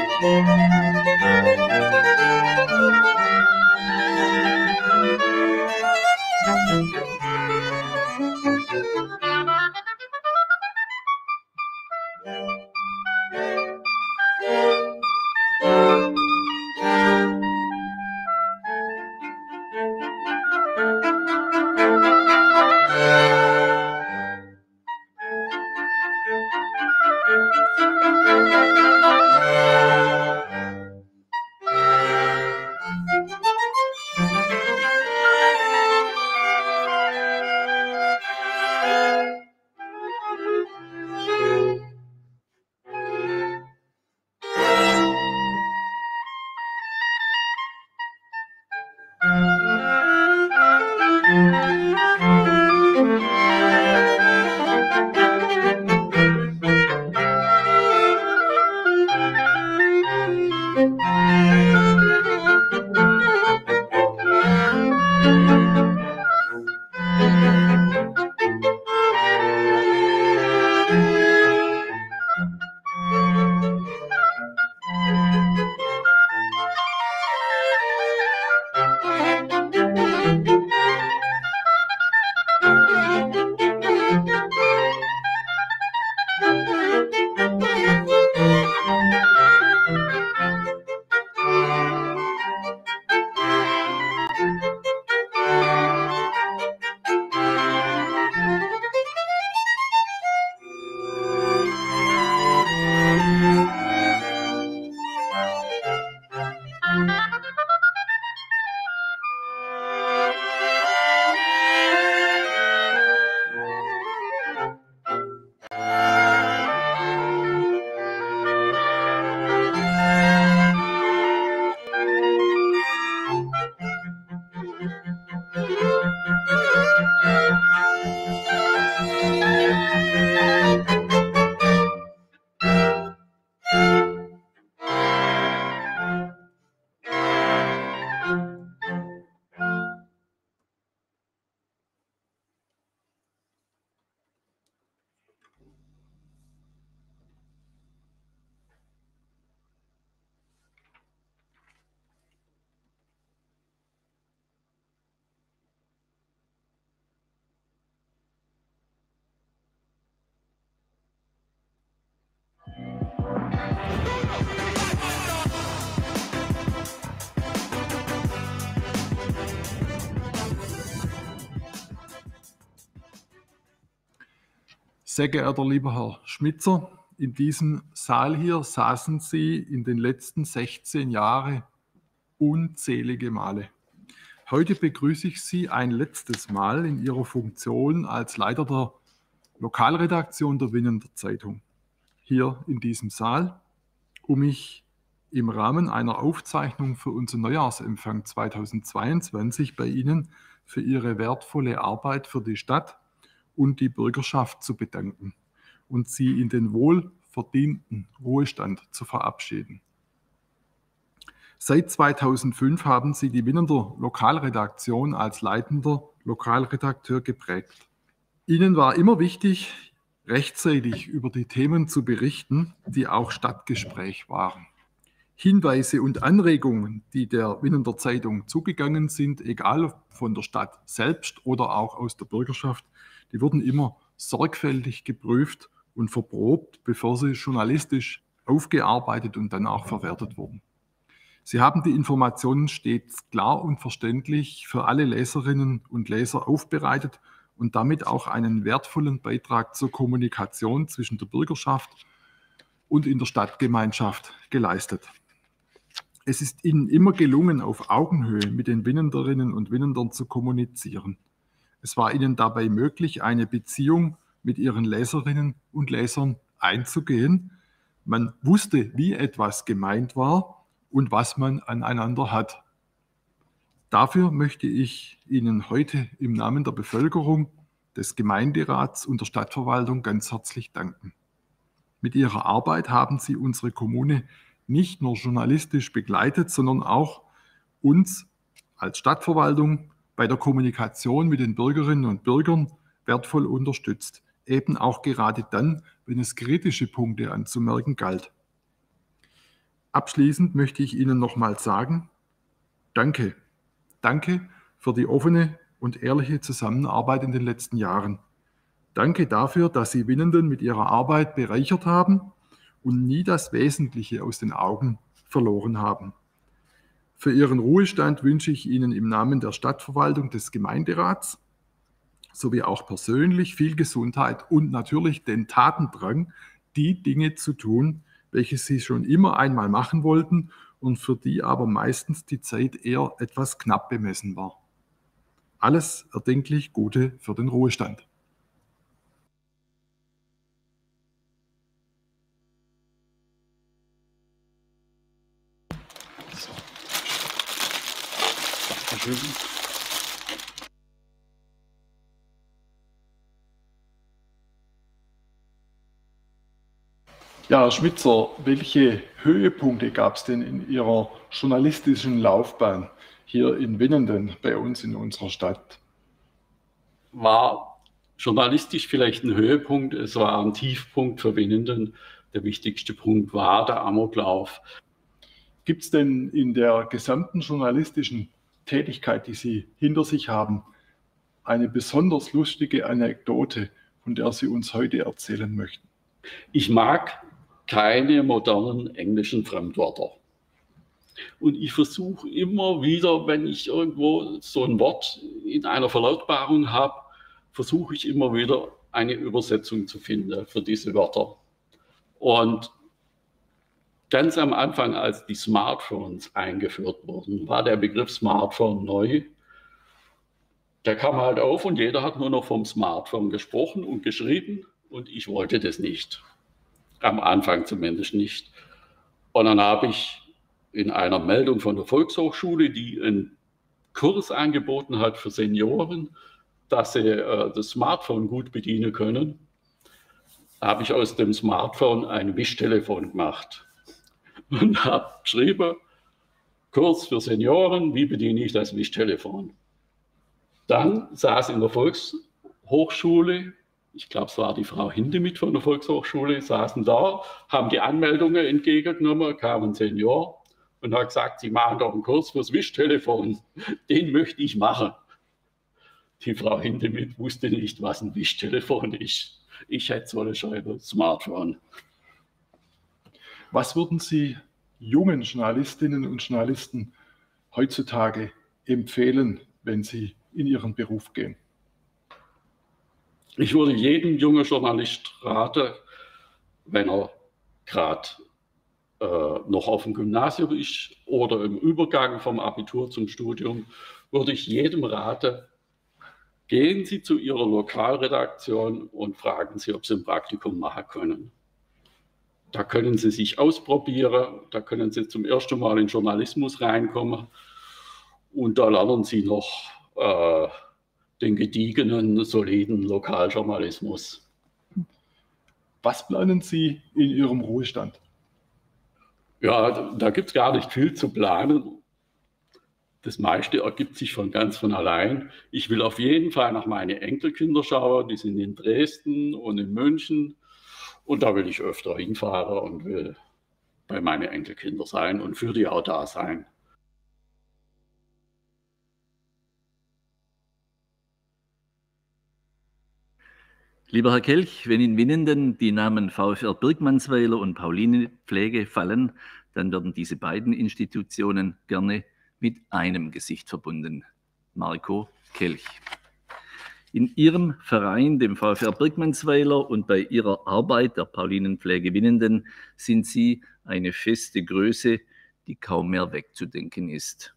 Thank you. Sehr geehrter lieber Herr Schmitzer, in diesem Saal hier saßen Sie in den letzten 16 Jahren unzählige Male. Heute begrüße ich Sie ein letztes Mal in Ihrer Funktion als Leiter der Lokalredaktion der Winnender Zeitung hier in diesem Saal, um mich im Rahmen einer Aufzeichnung für unseren Neujahrsempfang 2022 bei Ihnen für Ihre wertvolle Arbeit für die Stadt und die Bürgerschaft zu bedanken. und sie in den wohlverdienten Ruhestand zu verabschieden. Seit 2005 haben Sie die Winnender Lokalredaktion als leitender Lokalredakteur geprägt. Ihnen war immer wichtig, rechtzeitig über die Themen zu berichten, die auch Stadtgespräch waren. Hinweise und Anregungen, die der Winnender Zeitung zugegangen sind, egal von der Stadt selbst oder auch aus der Bürgerschaft, die wurden immer sorgfältig geprüft und verprobt, bevor sie journalistisch aufgearbeitet und dann auch verwertet wurden. Sie haben die Informationen stets klar und verständlich für alle Leserinnen und Leser aufbereitet und damit auch einen wertvollen Beitrag zur Kommunikation zwischen der Bürgerschaft und in der Stadtgemeinschaft geleistet. Es ist Ihnen immer gelungen, auf Augenhöhe mit den Winnenderinnen und Winnendern zu kommunizieren. Es war Ihnen dabei möglich, eine Beziehung mit Ihren Leserinnen und Lesern einzugehen. Man wusste, wie etwas gemeint war und was man aneinander hat. Dafür möchte ich Ihnen heute im Namen der Bevölkerung, des Gemeinderats und der Stadtverwaltung ganz herzlich danken. Mit Ihrer Arbeit haben Sie unsere Kommune nicht nur journalistisch begleitet, sondern auch uns als Stadtverwaltung bei der Kommunikation mit den Bürgerinnen und Bürgern wertvoll unterstützt. Eben auch gerade dann, wenn es kritische Punkte anzumerken galt. Abschließend möchte ich Ihnen nochmals sagen, danke Danke für die offene und ehrliche Zusammenarbeit in den letzten Jahren. Danke dafür, dass Sie Winnenden mit Ihrer Arbeit bereichert haben und nie das Wesentliche aus den Augen verloren haben. Für Ihren Ruhestand wünsche ich Ihnen im Namen der Stadtverwaltung des Gemeinderats sowie auch persönlich viel Gesundheit und natürlich den Tatendrang, die Dinge zu tun, welche Sie schon immer einmal machen wollten und für die aber meistens die Zeit eher etwas knapp bemessen war. Alles erdenklich Gute für den Ruhestand. So. Ja, Herr Schmitzer, welche Höhepunkte gab es denn in Ihrer journalistischen Laufbahn hier in Winnenden bei uns in unserer Stadt? War journalistisch vielleicht ein Höhepunkt, es war ein Tiefpunkt für Winnenden. Der wichtigste Punkt war der Amoklauf. Gibt es denn in der gesamten journalistischen Tätigkeit, die Sie hinter sich haben, eine besonders lustige Anekdote, von der Sie uns heute erzählen möchten? Ich mag keine modernen englischen Fremdwörter. Und ich versuche immer wieder, wenn ich irgendwo so ein Wort in einer Verlautbarung habe, versuche ich immer wieder eine Übersetzung zu finden für diese Wörter. Und ganz am Anfang, als die Smartphones eingeführt wurden, war der Begriff Smartphone neu. Der kam halt auf und jeder hat nur noch vom Smartphone gesprochen und geschrieben und ich wollte das nicht. Am Anfang zumindest nicht. Und dann habe ich in einer Meldung von der Volkshochschule, die einen Kurs angeboten hat für Senioren, dass sie äh, das Smartphone gut bedienen können, habe ich aus dem Smartphone ein Wischtelefon gemacht und habe geschrieben, Kurs für Senioren, wie bediene ich das Wischtelefon? Dann saß in der Volkshochschule ich glaube, es war die Frau Hindemith von der Volkshochschule, saßen da, haben die Anmeldungen entgegengenommen, kam ein Senior und hat gesagt, Sie machen doch einen Kurs fürs Wischtelefon. Den möchte ich machen. Die Frau Hindemith wusste nicht, was ein Wischtelefon ist. Ich hätte so eine Scheibe Smartphone. Was würden Sie jungen Journalistinnen und Journalisten heutzutage empfehlen, wenn sie in ihren Beruf gehen? Ich würde jedem jungen Journalist raten, wenn er gerade äh, noch auf dem Gymnasium ist oder im Übergang vom Abitur zum Studium, würde ich jedem raten, gehen Sie zu Ihrer Lokalredaktion und fragen Sie, ob Sie ein Praktikum machen können. Da können Sie sich ausprobieren, da können Sie zum ersten Mal in Journalismus reinkommen und da lernen Sie noch äh, den gediegenen, soliden Lokaljournalismus. Was planen Sie in Ihrem Ruhestand? Ja, da gibt es gar nicht viel zu planen. Das meiste ergibt sich von ganz von allein. Ich will auf jeden Fall nach meine Enkelkinder schauen. Die sind in Dresden und in München. Und da will ich öfter hinfahren und will bei meinen Enkelkindern sein und für die auch da sein. Lieber Herr Kelch, wenn in Winnenden die Namen VfR Birkmannsweiler und Paulinenpflege fallen, dann werden diese beiden Institutionen gerne mit einem Gesicht verbunden. Marco Kelch. In Ihrem Verein, dem VfR Birkmannsweiler und bei Ihrer Arbeit der Paulinenpflege Winnenden sind Sie eine feste Größe, die kaum mehr wegzudenken ist.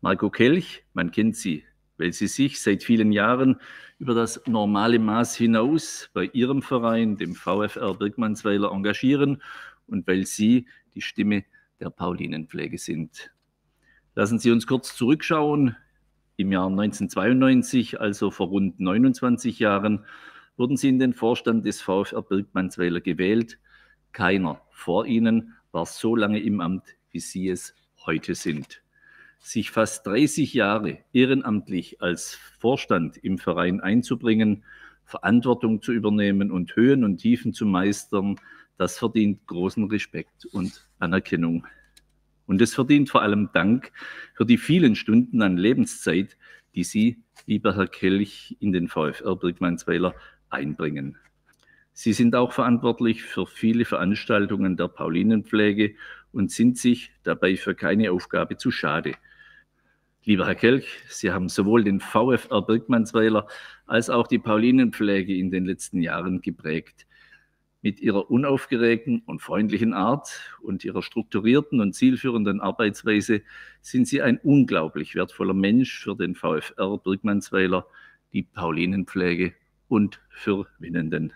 Marco Kelch, man kennt Sie, weil Sie sich seit vielen Jahren über das normale Maß hinaus bei Ihrem Verein, dem VfR Birkmannsweiler, engagieren und weil Sie die Stimme der Paulinenpflege sind. Lassen Sie uns kurz zurückschauen. Im Jahr 1992, also vor rund 29 Jahren, wurden Sie in den Vorstand des VfR Birkmannsweiler gewählt. Keiner vor Ihnen war so lange im Amt, wie Sie es heute sind sich fast 30 Jahre ehrenamtlich als Vorstand im Verein einzubringen, Verantwortung zu übernehmen und Höhen und Tiefen zu meistern, das verdient großen Respekt und Anerkennung. Und es verdient vor allem Dank für die vielen Stunden an Lebenszeit, die Sie, lieber Herr Kelch, in den VfR Birkmannsweiler einbringen. Sie sind auch verantwortlich für viele Veranstaltungen der Paulinenpflege und sind sich dabei für keine Aufgabe zu schade. Lieber Herr Kelch, Sie haben sowohl den VfR Birkmannsweiler als auch die Paulinenpflege in den letzten Jahren geprägt. Mit ihrer unaufgeregten und freundlichen Art und ihrer strukturierten und zielführenden Arbeitsweise sind Sie ein unglaublich wertvoller Mensch für den VfR Birkmannsweiler, die Paulinenpflege und für Winnenden.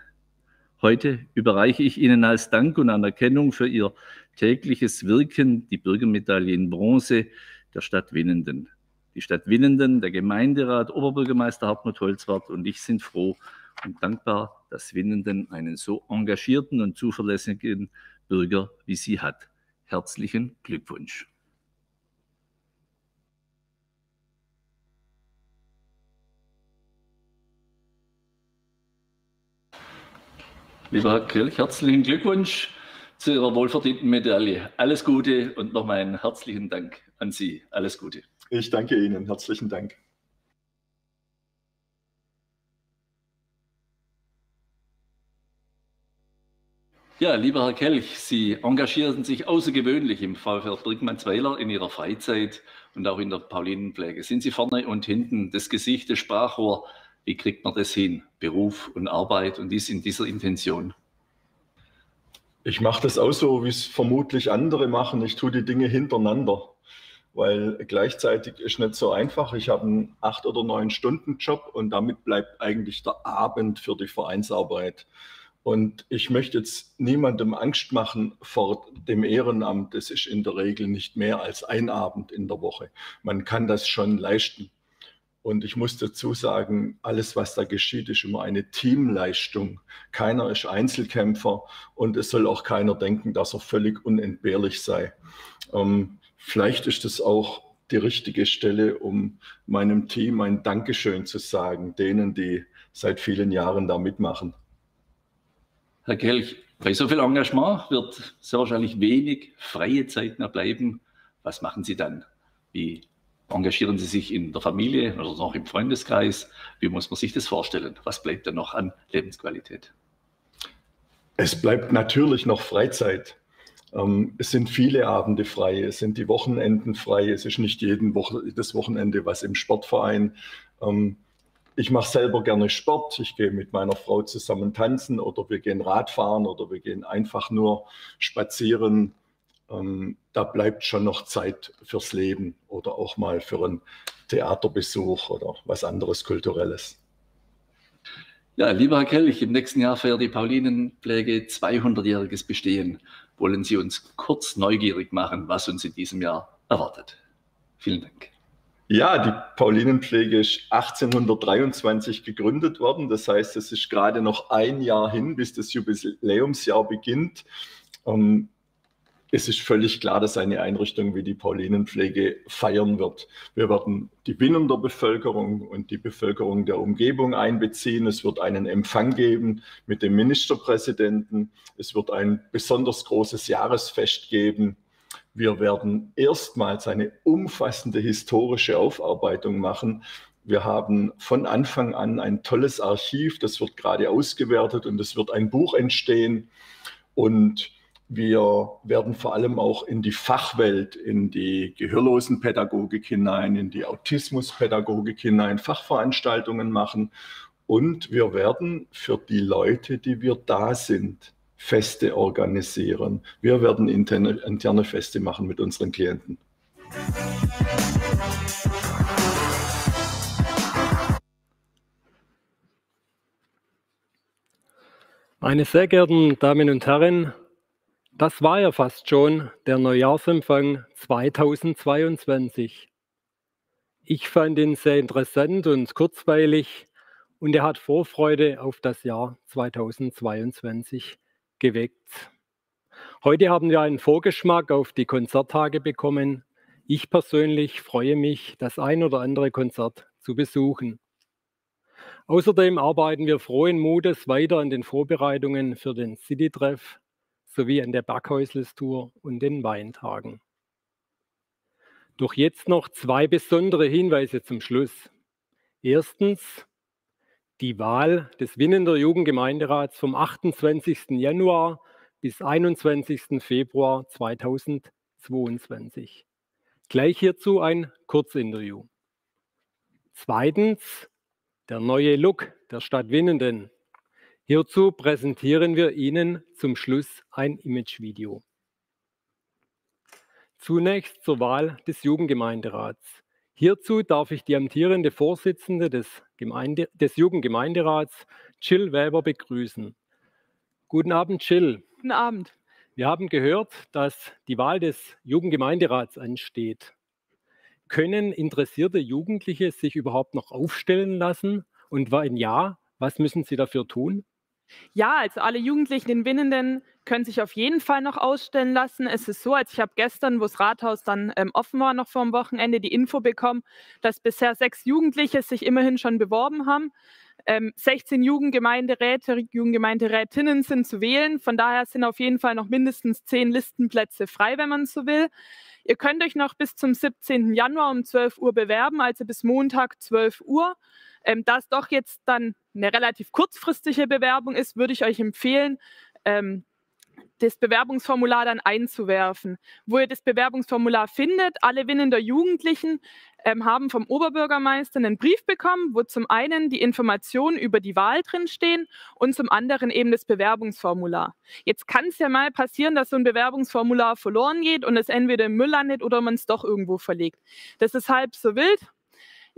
Heute überreiche ich Ihnen als Dank und Anerkennung für Ihr tägliches Wirken die Bürgermedaille in Bronze der Stadt Winnenden. Die Stadt Winnenden, der Gemeinderat, Oberbürgermeister Hartmut Holzwart und ich sind froh und dankbar, dass Winnenden einen so engagierten und zuverlässigen Bürger wie Sie hat. Herzlichen Glückwunsch. Lieber Herr Kirch, herzlichen Glückwunsch zu Ihrer wohlverdienten Medaille. Alles Gute und nochmal einen herzlichen Dank an Sie. Alles Gute. Ich danke Ihnen. Herzlichen Dank. Ja, lieber Herr Kelch, Sie engagieren sich außergewöhnlich im VfR Birkmannsweiler in Ihrer Freizeit und auch in der Paulinenpflege. Sind Sie vorne und hinten das Gesicht, das Sprachrohr? Wie kriegt man das hin? Beruf und Arbeit und dies in dieser Intention. Ich mache das auch so, wie es vermutlich andere machen. Ich tue die Dinge hintereinander weil gleichzeitig ist nicht so einfach. Ich habe einen acht oder neun Stunden Job und damit bleibt eigentlich der Abend für die Vereinsarbeit. Und ich möchte jetzt niemandem Angst machen vor dem Ehrenamt. Das ist in der Regel nicht mehr als ein Abend in der Woche. Man kann das schon leisten. Und ich muss dazu sagen, alles, was da geschieht, ist immer eine Teamleistung. Keiner ist Einzelkämpfer und es soll auch keiner denken, dass er völlig unentbehrlich sei. Ähm, Vielleicht ist es auch die richtige Stelle, um meinem Team ein Dankeschön zu sagen, denen, die seit vielen Jahren da mitmachen. Herr Kelch, bei so viel Engagement wird sehr wahrscheinlich wenig freie Zeit mehr bleiben. Was machen Sie dann? Wie engagieren Sie sich in der Familie oder noch im Freundeskreis? Wie muss man sich das vorstellen? Was bleibt dann noch an Lebensqualität? Es bleibt natürlich noch Freizeit. Ähm, es sind viele Abende frei, es sind die Wochenenden frei, es ist nicht jeden Woche, das Wochenende was im Sportverein. Ich mache selber gerne Sport, ich gehe mit meiner Frau zusammen tanzen oder wir gehen Radfahren oder wir gehen einfach nur spazieren. Ähm, da bleibt schon noch Zeit fürs Leben oder auch mal für einen Theaterbesuch oder was anderes Kulturelles. Ja, lieber Herr Kelch, im nächsten Jahr feiert die Paulinenpflege 200-jähriges Bestehen wollen Sie uns kurz neugierig machen, was uns in diesem Jahr erwartet. Vielen Dank. Ja, die Paulinenpflege ist 1823 gegründet worden. Das heißt, es ist gerade noch ein Jahr hin, bis das Jubiläumsjahr beginnt. Ähm, es ist völlig klar, dass eine Einrichtung wie die Paulinenpflege feiern wird. Wir werden die Binnen der Bevölkerung und die Bevölkerung der Umgebung einbeziehen. Es wird einen Empfang geben mit dem Ministerpräsidenten. Es wird ein besonders großes Jahresfest geben. Wir werden erstmals eine umfassende historische Aufarbeitung machen. Wir haben von Anfang an ein tolles Archiv, das wird gerade ausgewertet und es wird ein Buch entstehen. Und wir werden vor allem auch in die Fachwelt, in die Gehörlosenpädagogik hinein, in die Autismuspädagogik hinein Fachveranstaltungen machen. Und wir werden für die Leute, die wir da sind, Feste organisieren. Wir werden interne, interne Feste machen mit unseren Klienten. Meine sehr geehrten Damen und Herren, das war ja fast schon der Neujahrsempfang 2022. Ich fand ihn sehr interessant und kurzweilig und er hat Vorfreude auf das Jahr 2022 geweckt. Heute haben wir einen Vorgeschmack auf die Konzerttage bekommen. Ich persönlich freue mich, das ein oder andere Konzert zu besuchen. Außerdem arbeiten wir frohen Mutes weiter an den Vorbereitungen für den City-Treff sowie an der Backhäusles-Tour und den Weintagen. Doch jetzt noch zwei besondere Hinweise zum Schluss. Erstens die Wahl des Winnender Jugendgemeinderats vom 28. Januar bis 21. Februar 2022. Gleich hierzu ein Kurzinterview. Zweitens der neue Look der Stadt Winnenden. Hierzu präsentieren wir Ihnen zum Schluss ein Imagevideo. Zunächst zur Wahl des Jugendgemeinderats. Hierzu darf ich die amtierende Vorsitzende des, Gemeinde, des Jugendgemeinderats, Jill Weber, begrüßen. Guten Abend, Jill. Guten Abend. Wir haben gehört, dass die Wahl des Jugendgemeinderats ansteht. Können interessierte Jugendliche sich überhaupt noch aufstellen lassen? Und wenn ja, was müssen sie dafür tun? Ja, also alle Jugendlichen in Winnenden können sich auf jeden Fall noch ausstellen lassen. Es ist so, als ich habe gestern, wo das Rathaus dann ähm, offen war, noch vor dem Wochenende die Info bekommen, dass bisher sechs Jugendliche sich immerhin schon beworben haben. Ähm, 16 Jugendgemeinderäte, Jugendgemeinderätinnen sind zu wählen. Von daher sind auf jeden Fall noch mindestens zehn Listenplätze frei, wenn man so will. Ihr könnt euch noch bis zum 17. Januar um 12 Uhr bewerben, also bis Montag 12 Uhr. Ähm, da es doch jetzt dann eine relativ kurzfristige Bewerbung ist, würde ich euch empfehlen, ähm, das Bewerbungsformular dann einzuwerfen. Wo ihr das Bewerbungsformular findet, alle Winnender Jugendlichen ähm, haben vom Oberbürgermeister einen Brief bekommen, wo zum einen die Informationen über die Wahl drinstehen und zum anderen eben das Bewerbungsformular. Jetzt kann es ja mal passieren, dass so ein Bewerbungsformular verloren geht und es entweder im Müll landet oder man es doch irgendwo verlegt. Das ist halb so wild.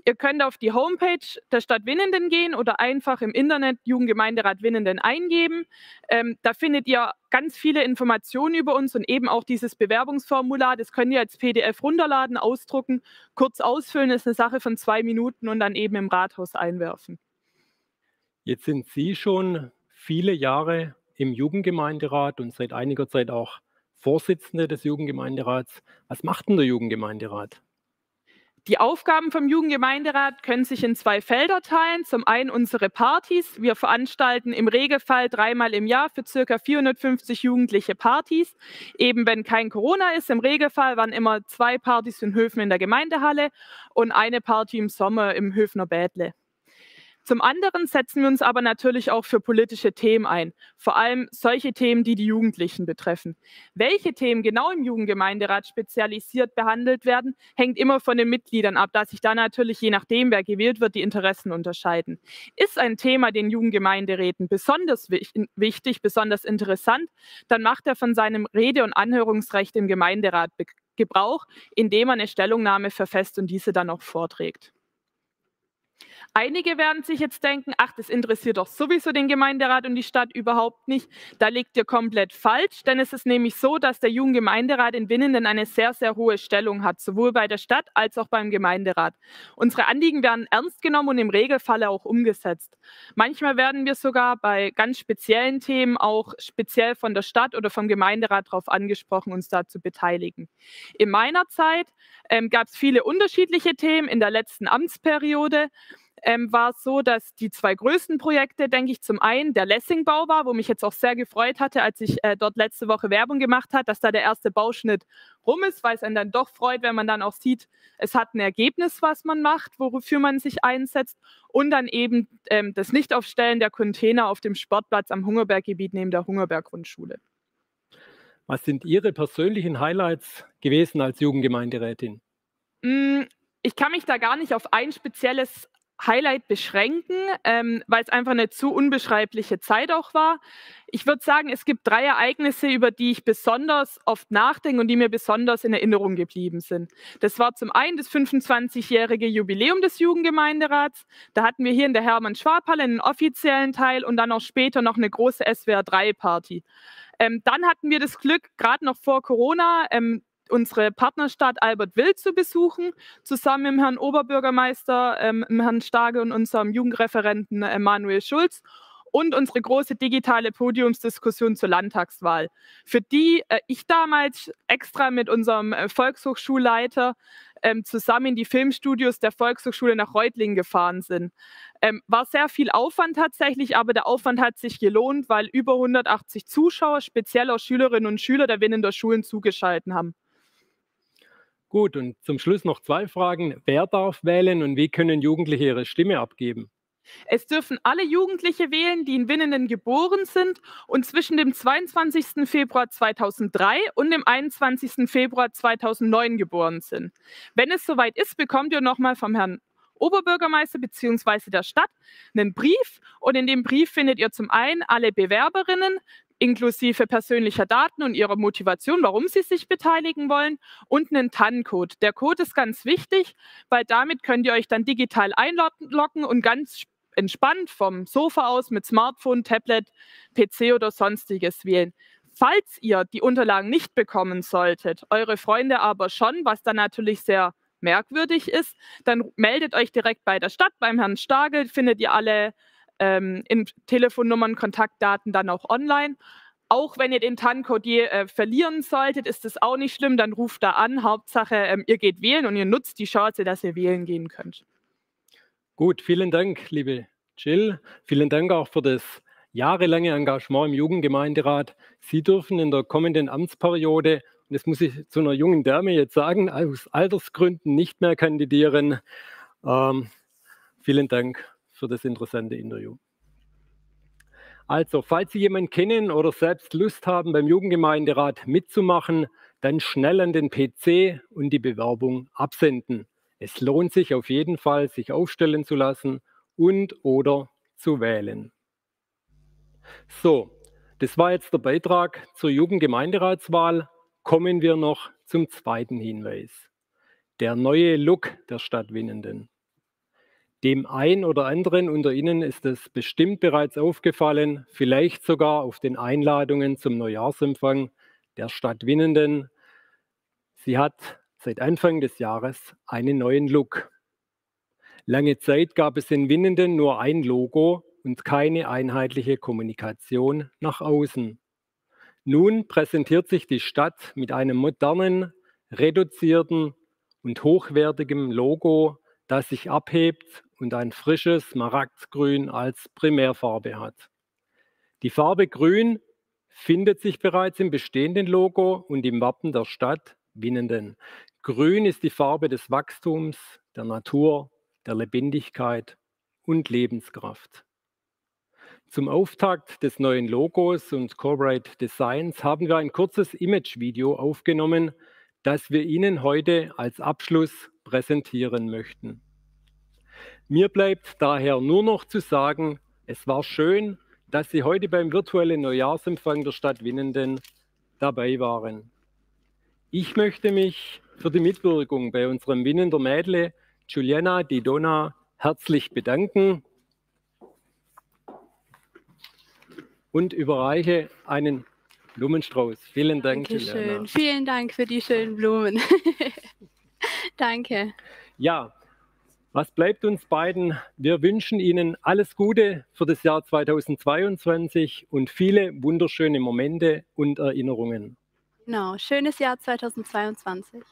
Ihr könnt auf die Homepage der Stadt Winnenden gehen oder einfach im Internet Jugendgemeinderat Winnenden eingeben. Ähm, da findet ihr ganz viele Informationen über uns und eben auch dieses Bewerbungsformular. Das könnt ihr als PDF runterladen, ausdrucken, kurz ausfüllen. Das ist eine Sache von zwei Minuten und dann eben im Rathaus einwerfen. Jetzt sind Sie schon viele Jahre im Jugendgemeinderat und seit einiger Zeit auch Vorsitzende des Jugendgemeinderats. Was macht denn der Jugendgemeinderat? Die Aufgaben vom Jugendgemeinderat können sich in zwei Felder teilen. Zum einen unsere Partys. Wir veranstalten im Regelfall dreimal im Jahr für circa 450 Jugendliche Partys. Eben wenn kein Corona ist, im Regelfall waren immer zwei Partys in Höfen in der Gemeindehalle und eine Party im Sommer im Höfner Bädle. Zum anderen setzen wir uns aber natürlich auch für politische Themen ein, vor allem solche Themen, die die Jugendlichen betreffen. Welche Themen genau im Jugendgemeinderat spezialisiert behandelt werden, hängt immer von den Mitgliedern ab, da sich da natürlich je nachdem, wer gewählt wird, die Interessen unterscheiden. Ist ein Thema den Jugendgemeinderäten besonders wichtig, besonders interessant, dann macht er von seinem Rede- und Anhörungsrecht im Gemeinderat Gebrauch, indem er eine Stellungnahme verfasst und diese dann auch vorträgt. Einige werden sich jetzt denken, ach, das interessiert doch sowieso den Gemeinderat und die Stadt überhaupt nicht. Da liegt ihr komplett falsch, denn es ist nämlich so, dass der Jugendgemeinderat in Winnenden eine sehr, sehr hohe Stellung hat, sowohl bei der Stadt als auch beim Gemeinderat. Unsere Anliegen werden ernst genommen und im Regelfall auch umgesetzt. Manchmal werden wir sogar bei ganz speziellen Themen auch speziell von der Stadt oder vom Gemeinderat darauf angesprochen, uns da zu beteiligen. In meiner Zeit ähm, gab es viele unterschiedliche Themen in der letzten Amtsperiode ähm, war es so, dass die zwei größten Projekte, denke ich, zum einen der Lessingbau war, wo mich jetzt auch sehr gefreut hatte, als ich äh, dort letzte Woche Werbung gemacht habe, dass da der erste Bauschnitt rum ist, weil es einen dann doch freut, wenn man dann auch sieht, es hat ein Ergebnis, was man macht, wofür man sich einsetzt. Und dann eben ähm, das Nichtaufstellen der Container auf dem Sportplatz am Hungerberggebiet neben der Hungerberg-Grundschule. Was sind Ihre persönlichen Highlights gewesen als Jugendgemeinderätin? Mm, ich kann mich da gar nicht auf ein spezielles Highlight beschränken, ähm, weil es einfach eine zu unbeschreibliche Zeit auch war. Ich würde sagen, es gibt drei Ereignisse, über die ich besonders oft nachdenke und die mir besonders in Erinnerung geblieben sind. Das war zum einen das 25-jährige Jubiläum des Jugendgemeinderats. Da hatten wir hier in der Hermann-Schwab-Halle einen offiziellen Teil und dann auch später noch eine große SWR3-Party. Ähm, dann hatten wir das Glück, gerade noch vor Corona, ähm, unsere Partnerstadt Albert Wild zu besuchen, zusammen mit dem Herrn Oberbürgermeister, ähm, dem Herrn Starke und unserem Jugendreferenten äh, Manuel Schulz und unsere große digitale Podiumsdiskussion zur Landtagswahl, für die äh, ich damals extra mit unserem äh, Volkshochschulleiter ähm, zusammen in die Filmstudios der Volkshochschule nach Reutlingen gefahren sind. Ähm, war sehr viel Aufwand tatsächlich, aber der Aufwand hat sich gelohnt, weil über 180 Zuschauer, speziell auch Schülerinnen und Schüler der Winnender Schulen zugeschaltet haben. Gut, und zum Schluss noch zwei Fragen. Wer darf wählen und wie können Jugendliche ihre Stimme abgeben? Es dürfen alle Jugendliche wählen, die in Winnenden geboren sind und zwischen dem 22. Februar 2003 und dem 21. Februar 2009 geboren sind. Wenn es soweit ist, bekommt ihr nochmal vom Herrn Oberbürgermeister bzw. der Stadt einen Brief und in dem Brief findet ihr zum einen alle Bewerberinnen, inklusive persönlicher Daten und ihrer Motivation, warum sie sich beteiligen wollen und einen TAN-Code. Der Code ist ganz wichtig, weil damit könnt ihr euch dann digital einloggen und ganz entspannt vom Sofa aus mit Smartphone, Tablet, PC oder sonstiges wählen. Falls ihr die Unterlagen nicht bekommen solltet, eure Freunde aber schon, was dann natürlich sehr merkwürdig ist, dann meldet euch direkt bei der Stadt, beim Herrn Stagel, findet ihr alle ähm, in Telefonnummern, Kontaktdaten dann auch online. Auch wenn ihr den TAN-Code äh, verlieren solltet, ist das auch nicht schlimm. Dann ruft da an. Hauptsache, ähm, ihr geht wählen und ihr nutzt die Chance, dass ihr wählen gehen könnt. Gut, vielen Dank, liebe Jill. Vielen Dank auch für das jahrelange Engagement im Jugendgemeinderat. Sie dürfen in der kommenden Amtsperiode, und das muss ich zu einer jungen Dame jetzt sagen, aus Altersgründen nicht mehr kandidieren. Ähm, vielen Dank für das interessante Interview. Also, falls Sie jemanden kennen oder selbst Lust haben, beim Jugendgemeinderat mitzumachen, dann schnell an den PC und die Bewerbung absenden. Es lohnt sich auf jeden Fall, sich aufstellen zu lassen und oder zu wählen. So, das war jetzt der Beitrag zur Jugendgemeinderatswahl. Kommen wir noch zum zweiten Hinweis. Der neue Look der Stadt Winnenden. Dem einen oder anderen unter Ihnen ist es bestimmt bereits aufgefallen, vielleicht sogar auf den Einladungen zum Neujahrsempfang der Stadt Winnenden. Sie hat seit Anfang des Jahres einen neuen Look. Lange Zeit gab es in Winnenden nur ein Logo und keine einheitliche Kommunikation nach außen. Nun präsentiert sich die Stadt mit einem modernen, reduzierten und hochwertigen Logo, das sich abhebt und ein frisches Smaragdgrün als Primärfarbe hat. Die Farbe Grün findet sich bereits im bestehenden Logo und im Wappen der Stadt Winnenden. Grün ist die Farbe des Wachstums, der Natur, der Lebendigkeit und Lebenskraft. Zum Auftakt des neuen Logos und Corporate Designs haben wir ein kurzes Image-Video aufgenommen, das wir Ihnen heute als Abschluss präsentieren möchten. Mir bleibt daher nur noch zu sagen, es war schön, dass Sie heute beim virtuellen Neujahrsempfang der Stadt Winnenden dabei waren. Ich möchte mich für die Mitwirkung bei unserem Winnender Mädle Juliana Di Donna herzlich bedanken und überreiche einen Blumenstrauß. Vielen Dank, Dankeschön. Juliana. Vielen Dank für die schönen Blumen. Danke. Ja, was bleibt uns beiden? Wir wünschen Ihnen alles Gute für das Jahr 2022 und viele wunderschöne Momente und Erinnerungen. Genau, schönes Jahr 2022.